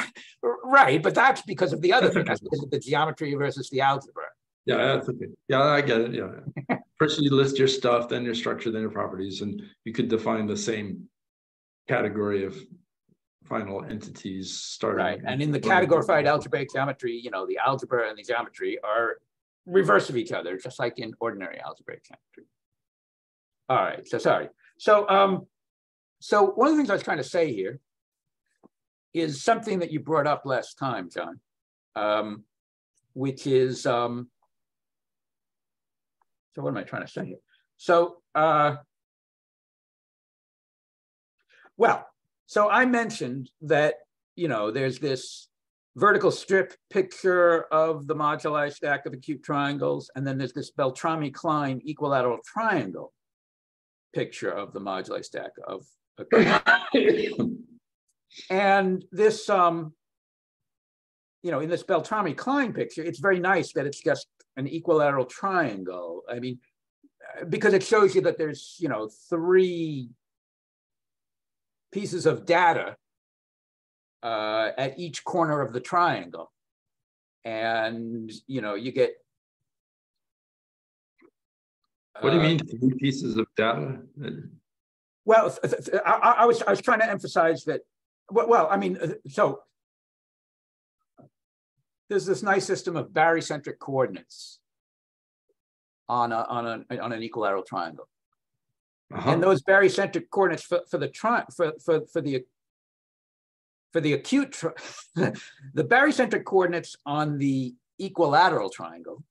right, but that's because of the other thing. That's because of the geometry versus the algebra. Yeah, that's okay. Yeah, I get it. Yeah. First you list your stuff, then your structure, then your properties, and you could define the same category of final entities starting. Right, and in the categorified algebraic geometry, you know, the algebra and the geometry are reverse of each other, just like in ordinary algebraic geometry. All right, so sorry. So um, so one of the things I was trying to say here is something that you brought up last time, John, um, which is, um, so what am I trying to say here? So, uh, well, so I mentioned that, you know, there's this vertical strip picture of the moduli stack of acute triangles, and then there's this Beltrami-Klein equilateral triangle picture of the moduli stack of and this, um, you know, in this Beltrami-Klein picture, it's very nice that it's just an equilateral triangle. I mean, because it shows you that there's, you know, three pieces of data uh, at each corner of the triangle. And, you know, you get. What do you uh, mean, three pieces of data? Well, I, I, was I was trying to emphasize that. Well, I mean, so there's this nice system of barycentric coordinates on a, on a, on an equilateral triangle, uh-huh. and those barycentric coordinates for, for the tri- for, for for the for the acute tri- the barycentric coordinates on the equilateral triangle,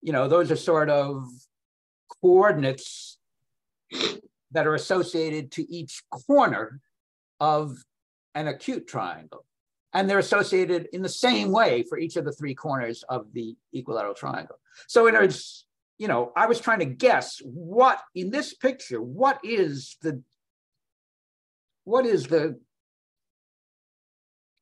you know, those are sort of coordinates that are associated to each corner of an acute triangle. And they're associated in the same way for each of the three corners of the equilateral triangle. So in other you know, I was trying to guess what in this picture, what is the what is the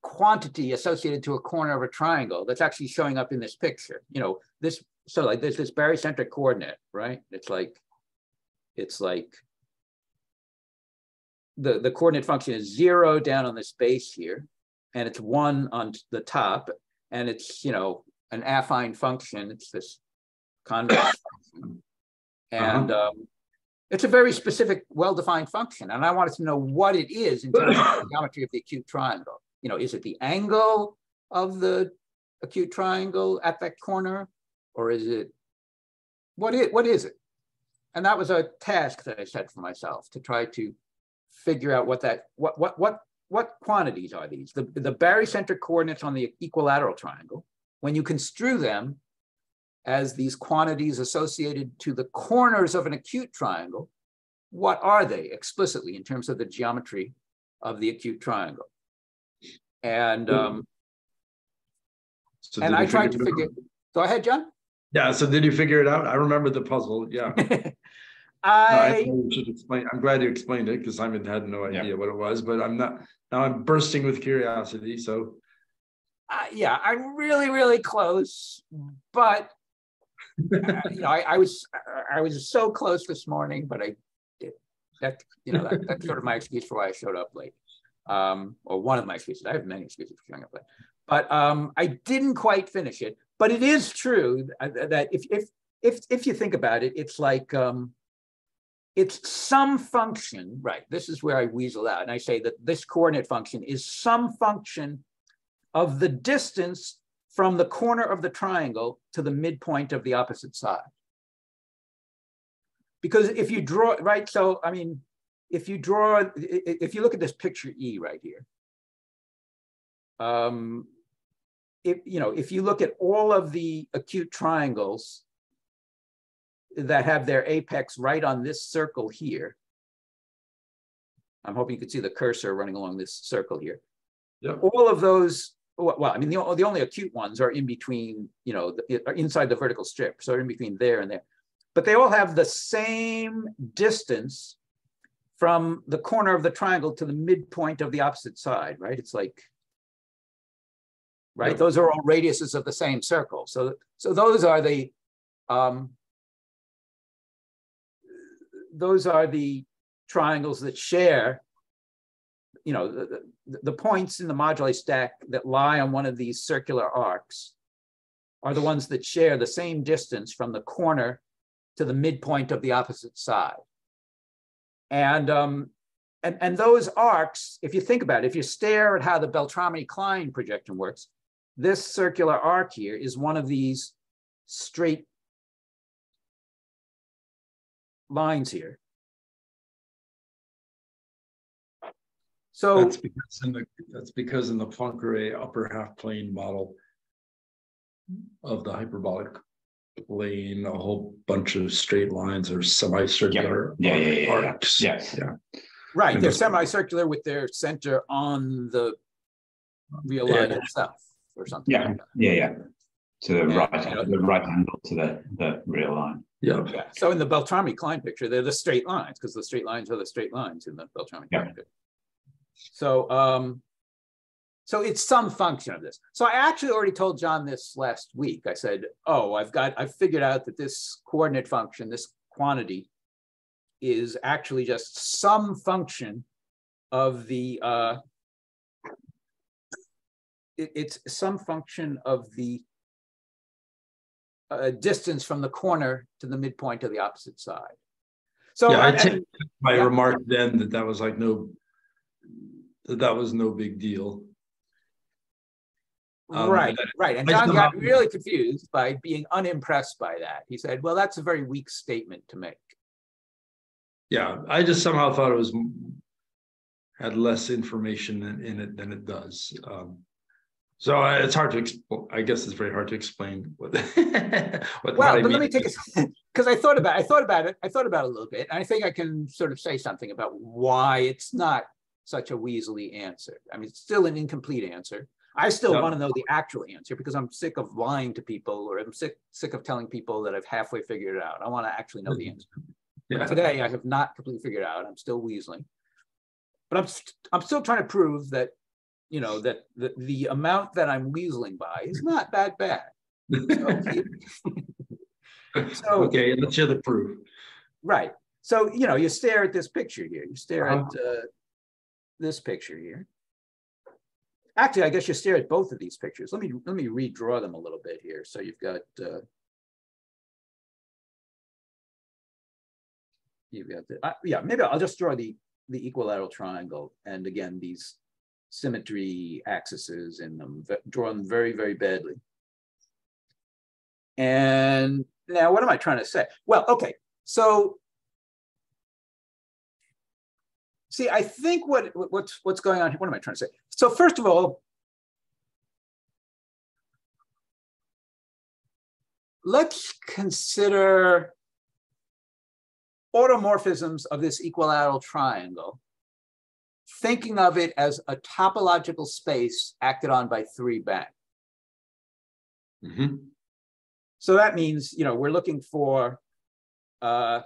quantity associated to a corner of a triangle that's actually showing up in this picture? You know, this so like there's this barycentric coordinate, right? It's like it's like the, the coordinate function is zero down on this base here, and it's one on the top, and it's, you know, an affine function. It's this convex function. And uh-huh. um, it's a very specific, well-defined function. And I wanted to know what it is in terms of the geometry of the acute triangle. You know, is it the angle of the acute triangle at that corner? Or is it, what is, what is it? And that was a task that I set for myself to try to figure out what that what what what what quantities are these? The, the barycentric coordinates on the equilateral triangle, when you construe them as these quantities associated to the corners of an acute triangle, what are they explicitly in terms of the geometry of the acute triangle? And um, so and I tried to figure. Go ahead, John. Yeah. So did you figure it out? I remember the puzzle. Yeah. I, no, I should explain. I'm glad you explained it because I had no idea yeah. what it was, but I'm not now. I'm bursting with curiosity. So, uh, yeah, I'm really, really close, but uh, you know, I, I, was I was so close this morning, but I did that. You know, that, that's sort of my excuse for why I showed up late, um, or one of my excuses. I have many excuses for showing up late, but um, I didn't quite finish it. But it is true that if if if if you think about it, it's like um, it's some function, right? This is where I weasel out. And I say that this coordinate function is some function of the distance from the corner of the triangle to the midpoint of the opposite side. Because if you draw, right, so I mean, if you draw, if you look at this picture E right here, um, if, you know, if you look at all of the acute triangles that have their apex right on this circle here. I'm hoping you can see the cursor running along this circle here. Yep. All of those, well, I mean, the, the only acute ones are in between, you know, the, are inside the vertical strip. So in between there and there. But they all have the same distance from the corner of the triangle to the midpoint of the opposite side, right? It's like, right? Yep. Those are all radiuses of the same circle. So, so those are the, um, those are the triangles that share, you know, the, the, points in the moduli stack that lie on one of these circular arcs are the ones that share the same distance from the corner to the midpoint of the opposite side. And, um, and, and those arcs, if you think about it, if you stare at how the Beltrami-Klein projection works, this circular arc here is one of these straight lines here. So that's because in the that's because in the Poincare upper half plane model of the hyperbolic plane, a whole bunch of straight lines are semicircular yeah. Yeah, yeah, yeah, arcs. Yeah. yeah. Right. And they're semicircular with their center on the real line itself or something. Yeah. Like yeah, yeah. To the right, you know, the right angle to the, the real line. Yeah. yeah. So in the Beltrami-Klein picture, they're the straight lines because the straight lines are the straight lines in the Beltrami-Klein yeah. picture. So, um, so it's some function of this. So I actually already told John this last week. I said, oh, I've got, I've figured out that this coordinate function, this quantity is actually just some function of the, uh, it, it's some function of the a distance from the corner to the midpoint of the opposite side. So yeah, I take my yeah. remark then that that was like no, that that was no big deal. Um, right, right. And John got really confused by being unimpressed by that. He said, well, that's a very weak statement to make. Yeah, I just somehow thought it was had less information in, in it than it does. Um, so uh, it's hard to explain. I guess it's very hard to explain what. what well, but let me take a because I thought about I thought about it. I thought about it a little bit, and I think I can sort of say something about why it's not such a weaselly answer. I mean, it's still an incomplete answer. I still want to know the actual answer because I'm sick of lying to people, or I'm sick sick of telling people that I've halfway figured it out. I want to actually know the answer. Yeah. But today, I have not completely figured it out. I'm still weaseling, but I'm I'm still trying to prove that you know, that the, the amount that I'm weaseling by is not that bad. So, so okay, let's hear the proof. Right. So, you know, you stare at this picture here. You stare uh-huh. at uh, this picture here. Actually, I guess you stare at both of these pictures. Let me let me redraw them a little bit here. So you've got uh, you've got the, uh, yeah. Maybe I'll just draw the the equilateral triangle, and again these symmetry axes in them, drawn very, very badly. And now what am I trying to say? Well, okay, so see, I think what what's what's going on here. What am I trying to say? So first of all, let's consider automorphisms of this equilateral triangle, thinking of it as a topological space acted on by three bang. Mm -hmm. So that means, you know, we're looking for, uh,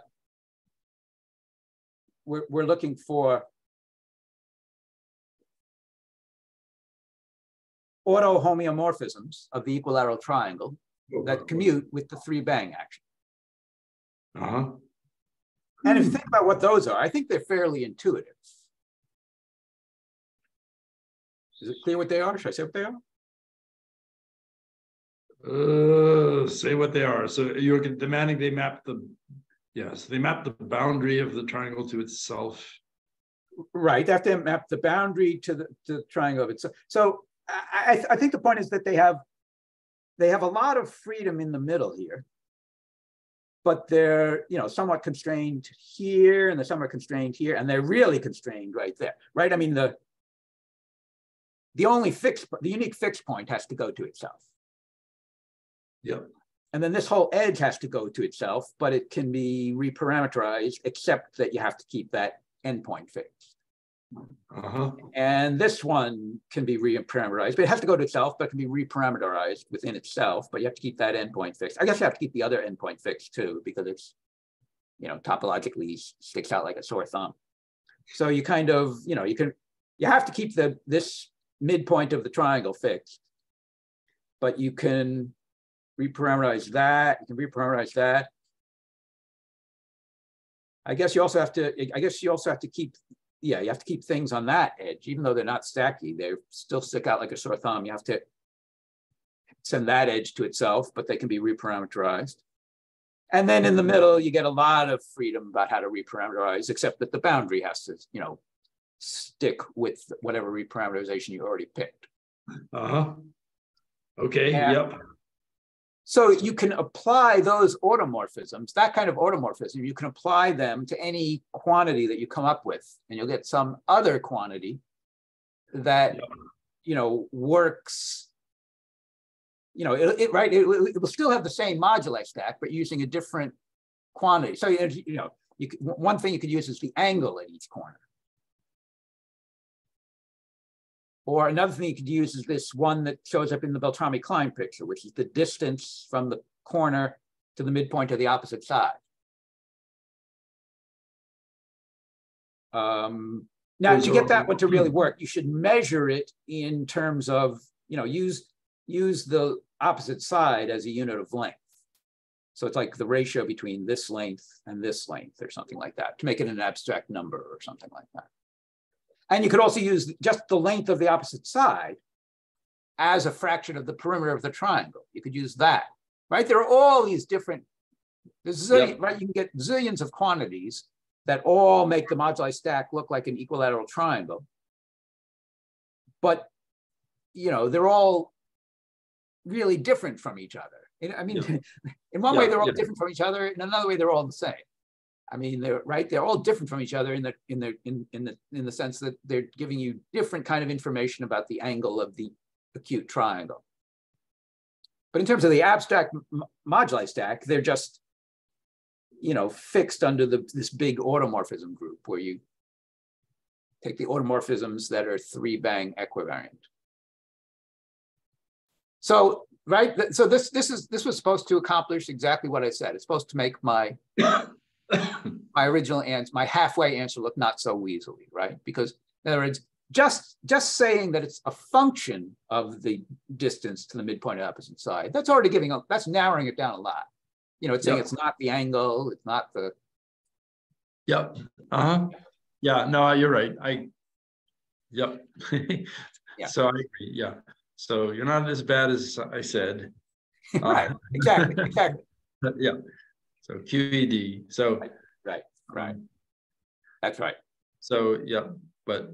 we're, we're looking for autohomeomorphisms of the equilateral triangle that commute with the three bang action. Uh-huh. And if you think about what those are, I think they're fairly intuitive. Is it clear what they are? Should I say what they are? Uh, say what they are. So you're demanding they map the, yes, they map the boundary of the triangle to itself. Right. They have to map the boundary to the, to the triangle of itself. So I, I think the point is that they have they have a lot of freedom in the middle here, but they're you know somewhat constrained here and they're somewhat constrained here, and they're really constrained right there, right? I mean the the only fixed the unique fixed point has to go to itself. Yep. And then this whole edge has to go to itself, but it can be reparameterized, except that you have to keep that endpoint fixed. Uh-huh. And this one can be reparameterized, but it has to go to itself, but can be reparameterized within itself. But you have to keep that endpoint fixed. I guess you have to keep the other endpoint fixed too, because it's, you know, topologically sticks out like a sore thumb. So you kind of, you know, you can, you have to keep the this midpoint of the triangle fixed, but you can reparameterize that. You can reparameterize that. I guess you also have to, I guess you also have to keep yeah, you have to keep things on that edge, even though they're not stacky, they still stick out like a sore thumb. You have to send that edge to itself, but they can be reparameterized. And then in the middle, you get a lot of freedom about how to reparameterize, except that the boundary has to, you know, stick with whatever reparameterization you already picked. Uh-huh. Okay, and, yep. So you can apply those automorphisms, that kind of automorphism, you can apply them to any quantity that you come up with, and you'll get some other quantity that you know works. You know, it, it right. It, it, will still have the same moduli stack, but using a different quantity. So you know, you could, one thing you could use is the angle at each corner. Or another thing you could use is this one that shows up in the Beltrami-Klein picture, which is the distance from the corner to the midpoint of the opposite side. Um, now, to get that one to really work, you should measure it in terms of, you know, use, use the opposite side as a unit of length. So it's like the ratio between this length and this length or something like that to make it an abstract number or something like that. And you could also use just the length of the opposite side as a fraction of the perimeter of the triangle. You could use that, right? There are all these different, zillion, yep. right? You can get zillions of quantities that all make the moduli stack look like an equilateral triangle. But, you know, they're all really different from each other. I mean, yeah. in one yeah, way, they're all yeah. different from each other. In another way, they're all the same. I mean, they're right. They're all different from each other in the in the in, in the in the sense that they're giving you different kind of information about the angle of the acute triangle. But in terms of the abstract moduli stack, they're just you know fixed under the this big automorphism group where you take the automorphisms that are three bang equivariant. So right, so this this is this was supposed to accomplish exactly what I said. It's supposed to make my my original answer, my halfway answer looked not so weaselly, right? Because in other words, just just saying that it's a function of the distance to the midpoint of the opposite side, that's already giving up, that's narrowing it down a lot. You know, it's saying yep. it's not the angle, it's not the. Yep. Uh-huh. Yeah, no, you're right. I, yep. yeah. So I agree. Yeah. So you're not as bad as I said. right. Uh, exactly. Exactly. yeah. So QED. So right, right, right. That's right. So yeah, but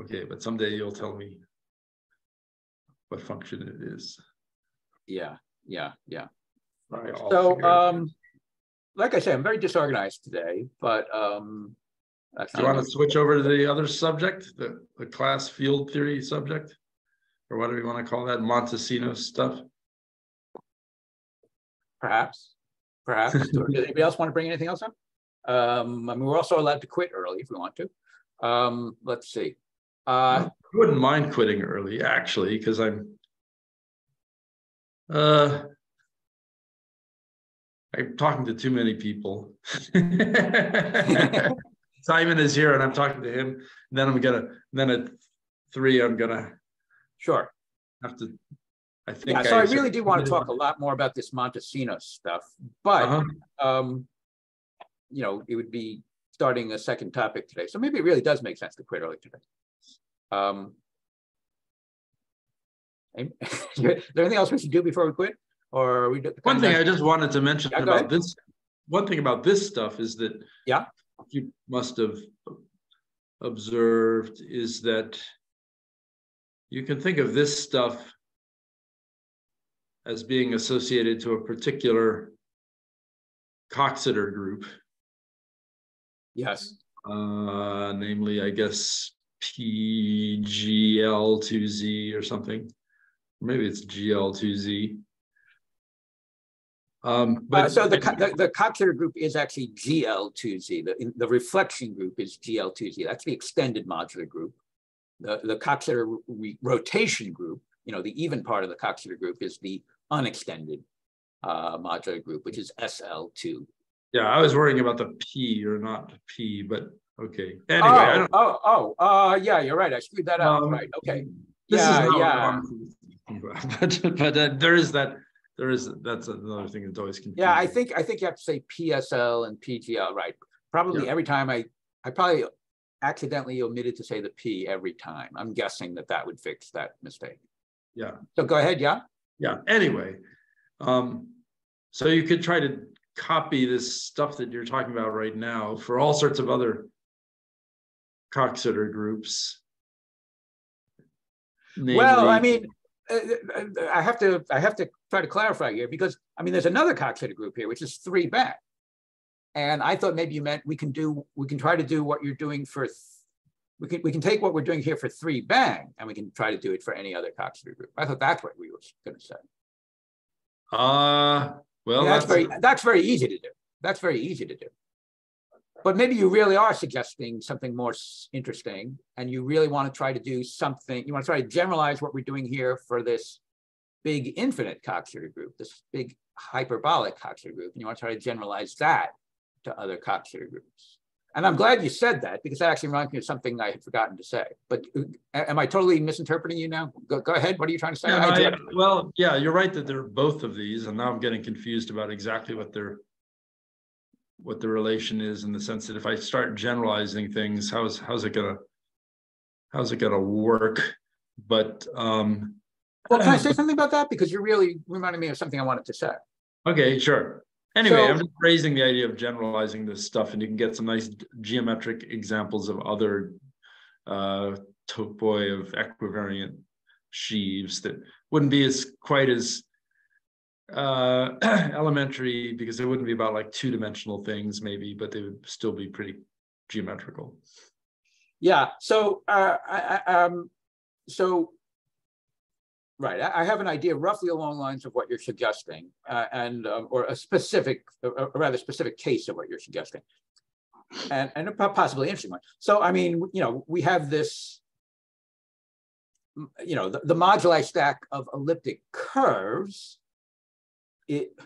okay, but someday you'll tell me what function it is. Yeah, yeah, yeah. Right. so um like I say, I'm very disorganized today, but um Do you want to switch over to the other subject, the, the class field theory subject? Or what do we want to call that, Montesino stuff? Perhaps, perhaps. Does anybody else want to bring anything else up? Um, I mean, we're also allowed to quit early if we want to. Um, let's see. Uh, I wouldn't mind quitting early, actually, because I'm. Uh. I'm talking to too many people. Simon is here and I'm talking to him, then I'm gonna, then at three, I'm gonna sure. have to. I think. Yeah, so I really do want to talk a lot more about this Montesino stuff, but Uh-huh. um, you know, it would be starting a second topic today. So maybe it really does make sense to quit early today. Um, is there anything else we should do before we quit? Or are we? One thing I just wanted to mention Yeah, about this, one thing about this stuff is that. Yeah. You must have observed is that. You can think of this stuff. As being associated to a particular. Coxeter group, Yes, uh, namely, I guess, PGL two Z or something. Maybe it's GL two Z. Um, Uh, but. so the, the, the Coxeter group is actually GL2Z. The, the reflection group is GL2Z. That's the extended modular group. The, the Coxeter rotation group, you know, the even part of the Coxeter group is the unextended uh, modular group, which is SL2. Yeah, I was worrying about the P or not P, but okay. Anyway, I oh, don't. oh, oh, uh, yeah, you're right. I screwed that up. um, right. Okay. This is Yeah, yeah. wanted to think about, But, but uh, there is that, there is, that's another thing that's always confusing. Yeah, I think I think you have to say PSL and PGL, right? Probably Yeah. every time I I probably accidentally omitted to say the P every time. I'm guessing that that would fix that mistake. Yeah. So go ahead, yeah. Yeah, anyway. Um, so you could try to copy this stuff that you're talking about right now for all sorts of other Coxeter groups. Well, I mean, uh, uh, I have to I have to try to clarify here because I mean, there's another Coxeter group here, which is three bang, and I thought maybe you meant we can do we can try to do what you're doing for. We can, we can take what we're doing here for three bang and we can try to do it for any other Coxeter group. I thought that's what we were going to say. Uh, well, that's, that's, very that's very easy to do. That's very easy to do. But maybe you really are suggesting something more interesting, and you really want to try to do something. You want to try to generalize what we're doing here for this big infinite Coxeter group, this big hyperbolic Coxeter group, and you want to try to generalize that to other Coxeter groups. And I'm glad you said that because that actually reminds me of something I had forgotten to say. But uh, am I totally misinterpreting you now? Go, go ahead. What are you trying to say? Yeah, I I- well, yeah, you're right that they're both of these, and now I'm getting confused about exactly what their what the relation is in the sense that if I start generalizing things, how's how's it gonna how's it gonna work? But um Well, can I say something about that? Because you're really reminding me of something I wanted to say. okay, sure. Anyway, So- I'm just raising the idea of generalizing this stuff, and you can get some nice geometric examples of other uh topoi of equivariant sheaves that wouldn't be as quite as uh elementary because it wouldn't be about like two-dimensional things maybe but they would still be pretty geometrical Yeah. So, uh, I, I, um, so, right. I, have an idea roughly along the lines of what you're suggesting, uh, and um, or a specific, a, a rather specific case of what you're suggesting, and and a possibly interesting one. So, I mean, you know, we have this. You know, the, the moduli stack of elliptic curves. It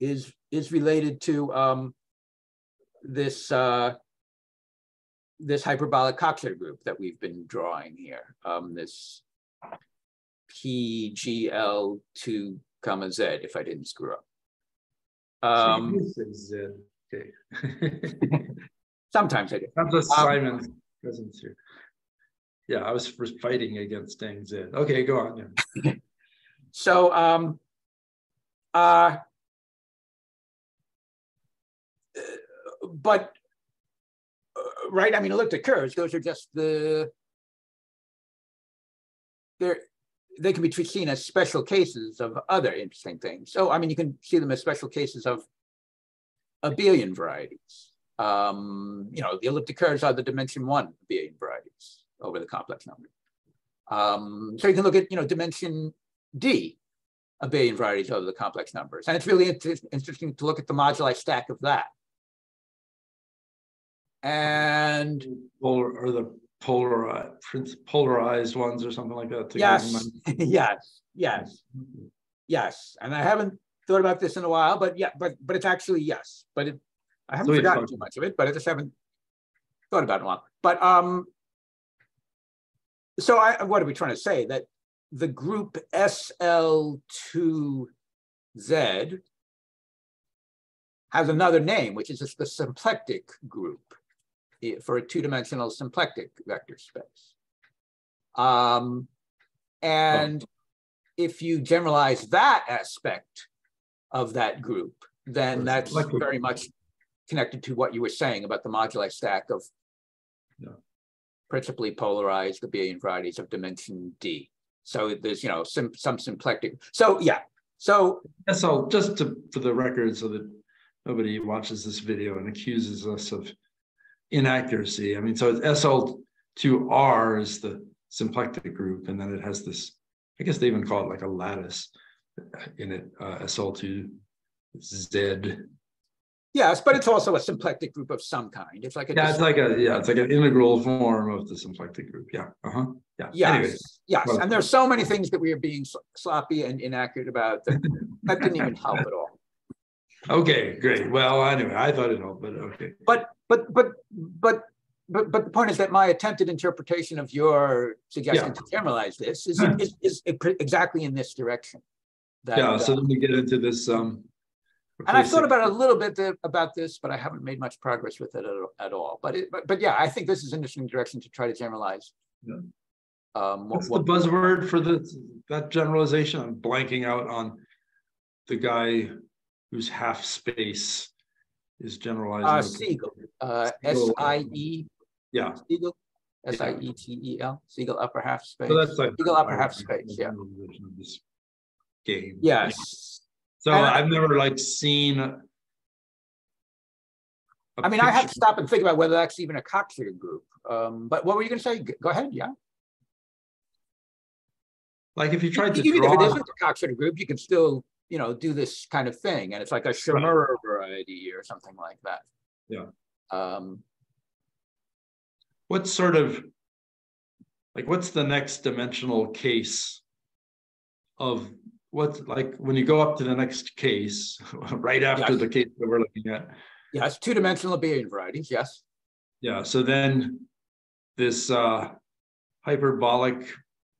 is is related to um, this. Uh, this hyperbolic Coxeter group that we've been drawing here, um, this PGL2 comma Z, if I didn't screw up. Um, okay sometimes I do. i'm just Um, simon's presence here yeah i was fighting against dang z okay go on yeah. So, um, uh, but, uh, right, I mean, elliptic curves, those are just the, they're, they can be seen as special cases of other interesting things. So, I mean, you can see them as special cases of abelian varieties. Um, you know, the elliptic curves are the dimension one Abelian varieties over the complex number. Um, so you can look at, you know, dimension D abelian varieties over the complex numbers. And it's really inter interesting to look at the moduli stack of that. And Polar or the polarized polarized ones or something like that. Yes, yes, yes, yes. And I haven't thought about this in a while, but yeah, but but it's actually yes. But it, I haven't so forgotten too much of it, but I just haven't thought about it in a while. But um, so I, what are we trying to say? That the group SL2Z has another name, which is just the symplectic group for a two-dimensional symplectic vector space. Um, and oh. if you generalize that aspect of that group, then that's very much connected to what you were saying about the moduli stack of yeah. principally polarized abelian varieties of dimension D. So there's, you know, some, some symplectic. So yeah, so. So just to, for the record, so that nobody watches this video and accuses us of inaccuracy. I mean, so it's SL2R is the symplectic group, and then it has this, I guess they even call it like a lattice in it, uh, SL2Z Yes, but it's also a symplectic group of some kind. It's like a yeah, it's like a yeah, it's like an integral form of the symplectic group. Yeah, uh huh. Yeah. Yes, Anyways. yes, well, and there's so many things that we are being sloppy and inaccurate about that that didn't even help at all. Okay, great. Well, anyway, I thought it helped, but okay. But but but but but but the point is that my attempted interpretation of your suggestion yeah. to generalize this is, is, is, is exactly in this direction. That, yeah. So uh, then we get into this. Um, and I've thought about a little bit about this, but I haven't made much progress with it at, at all. But, it, but, but yeah, I think this is an interesting direction to try to generalize. Yeah. Um, What's what, the buzzword for the that generalization? I'm blanking out on the guy who's half space is generalized. Uh, Siegel, uh, S I E. Yeah. Siegel, S I E T E L. Siegel upper half space. So that's like Siegel upper half space. Yeah. Game. Yes. So and I've never like seen. I mean, picture. I have to stop and think about whether that's even a Coxeter group. Um, but what were you going to say? Go ahead. Yeah. Like if you tried to even draw... if it isn't a Coxeter group, you can still you know do this kind of thing, and it's like a Shimura right. variety or something like that. Yeah. Um, what sort of like what's the next dimensional case of what's like when you go up to the next case, right after yes. the case that we're looking at? Yes, two-dimensional abelian varieties, yes. Yeah, so then this uh, hyperbolic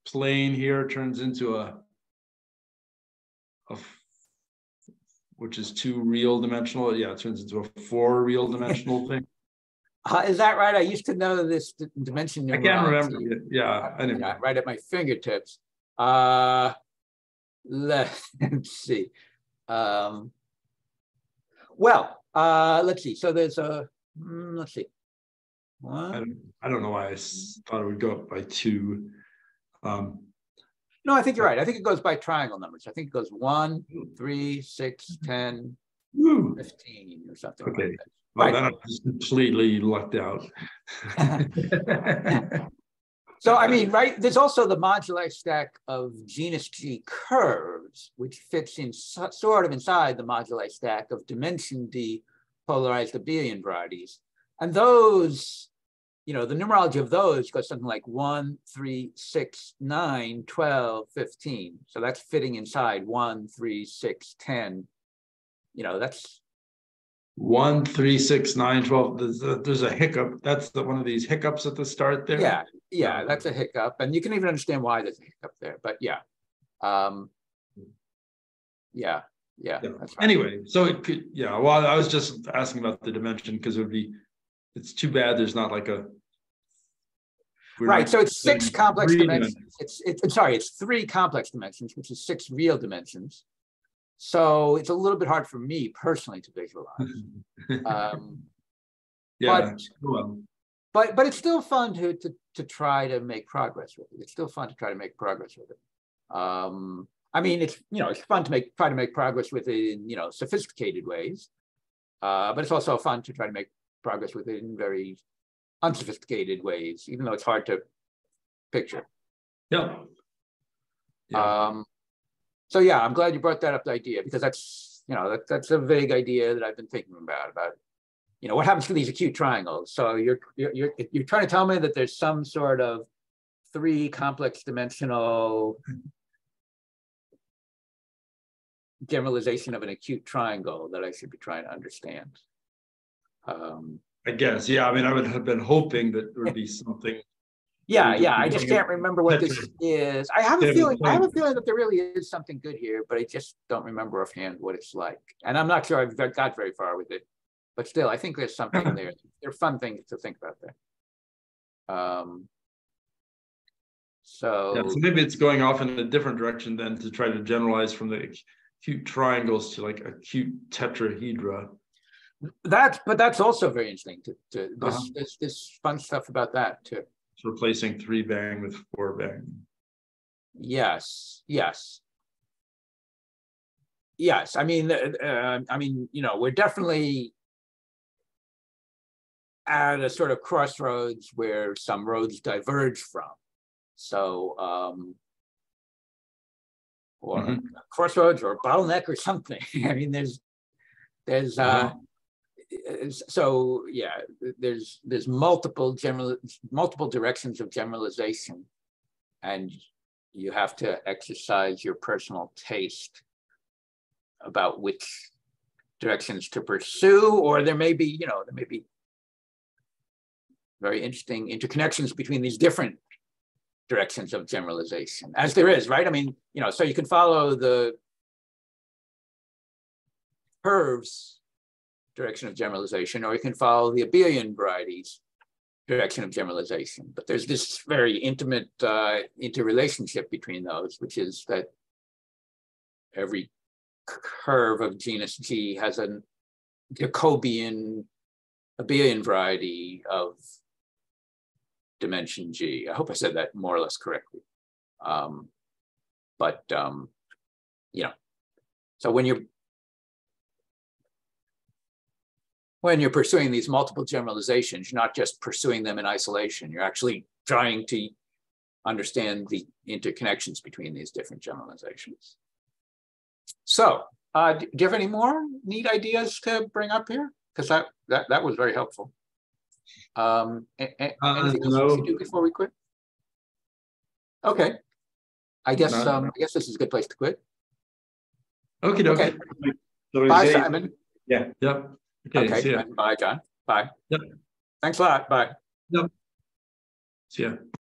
plane here turns into a, a which is two real dimensional. Yeah, it turns into a four real dimensional thing. Uh, is that right? I used to know this dimension. I can't remember. Yeah, anyway. yeah, right at my fingertips. Uh, let's see. Um, well, uh, let's see. So there's a, mm, let's see. I don't, I don't know why I thought it would go up by two. Um, no, I think you're right. I think it goes by triangle numbers. I think it goes one, hmm. three, six, hmm. 10, hmm. 15 or something okay. like that. Well, right. then I'm completely lucked out. So, I mean, right, there's also the moduli stack of genus G curves, which fits in sort of inside the moduli stack of dimension D polarized abelian varieties. And those, you know, the numerology of those goes something like 1, 3, 6, 9, 12, 15. So that's fitting inside 1, 3, 6, 10. You know, that's one, three, six, nine, 12. There's a, there's a hiccup. That's the, one of these hiccups at the start there. Yeah, yeah, that's a hiccup. And you can even understand why there's a hiccup there. But yeah. Um, yeah, yeah. yeah. Right. Anyway, so it could, yeah. Well, I was just asking about the dimension because it would be, it's too bad there's not like a. Right. So it's six complex dimensions. dimensions. It's, it's, it's sorry, it's three complex dimensions, which is six real dimensions. So it's a little bit hard for me personally to visualize. Um, yeah. But, well. but but it's still fun to, to to try to make progress with it. It's still fun to try to make progress with it. Um, I mean, it's you know it's fun to make try to make progress with it in you know sophisticated ways, uh, but it's also fun to try to make progress with it in very unsophisticated ways, even though it's hard to picture. Yeah. yeah. Um, so yeah, I'm glad you brought that up, the idea, because that's, you know, that, that's a vague idea that I've been thinking about, about, you know, what happens to these acute triangles? So you're, you're, you're, you're trying to tell me that there's some sort of three complex dimensional generalization of an acute triangle that I should be trying to understand. Um, I guess, yeah. I mean, I would have been hoping that there would be something. Yeah, yeah. I just can't remember what this is. I have a feeling. I have a feeling that there really is something good here, but I just don't remember offhand what it's like. And I'm not sure I've got very far with it, but still, I think there's something there. They're fun things to think about there. Um, so, yeah, so maybe it's going off in a different direction than to try to generalize from the acute triangles to like acute tetrahedra. That's but that's also very interesting. To, to this, uh-huh. this this fun stuff about that too. It's replacing three bang with four bang. Yes. Yes. Yes. I mean, uh, I mean, you know, we're definitely at a sort of crossroads where some roads diverge from. So, um, or mm-hmm. crossroads or bottleneck or something. I mean, there's, there's, uh, uh-huh Uh, so yeah, there's there's multiple general multiple directions of generalization, and you have to exercise your personal taste about which directions to pursue, or there may be you know there may be very interesting interconnections between these different directions of generalization, as there is, right? I mean, you know, so you can follow the curves direction of generalization, or you can follow the abelian varieties direction of generalization. But there's this very intimate uh, interrelationship between those, which is that every curve of genus G has a Jacobian abelian variety of dimension G. I hope I said that more or less correctly. Um, but, um, you know, so when you're when you're pursuing these multiple generalizations, you're not just pursuing them in isolation. You're actually trying to understand the interconnections between these different generalizations. So, uh, do you have any more neat ideas to bring up here? Because that, that that was very helpful. Um, uh, anything else no. we do before we quit? Okay. I guess no. um, I guess this is a good place to quit. Okay. Okay. Bye, Simon. Yeah. Yep. Okay, okay. bye, John. Bye. Yep. Thanks a lot. Bye. Yep. See ya.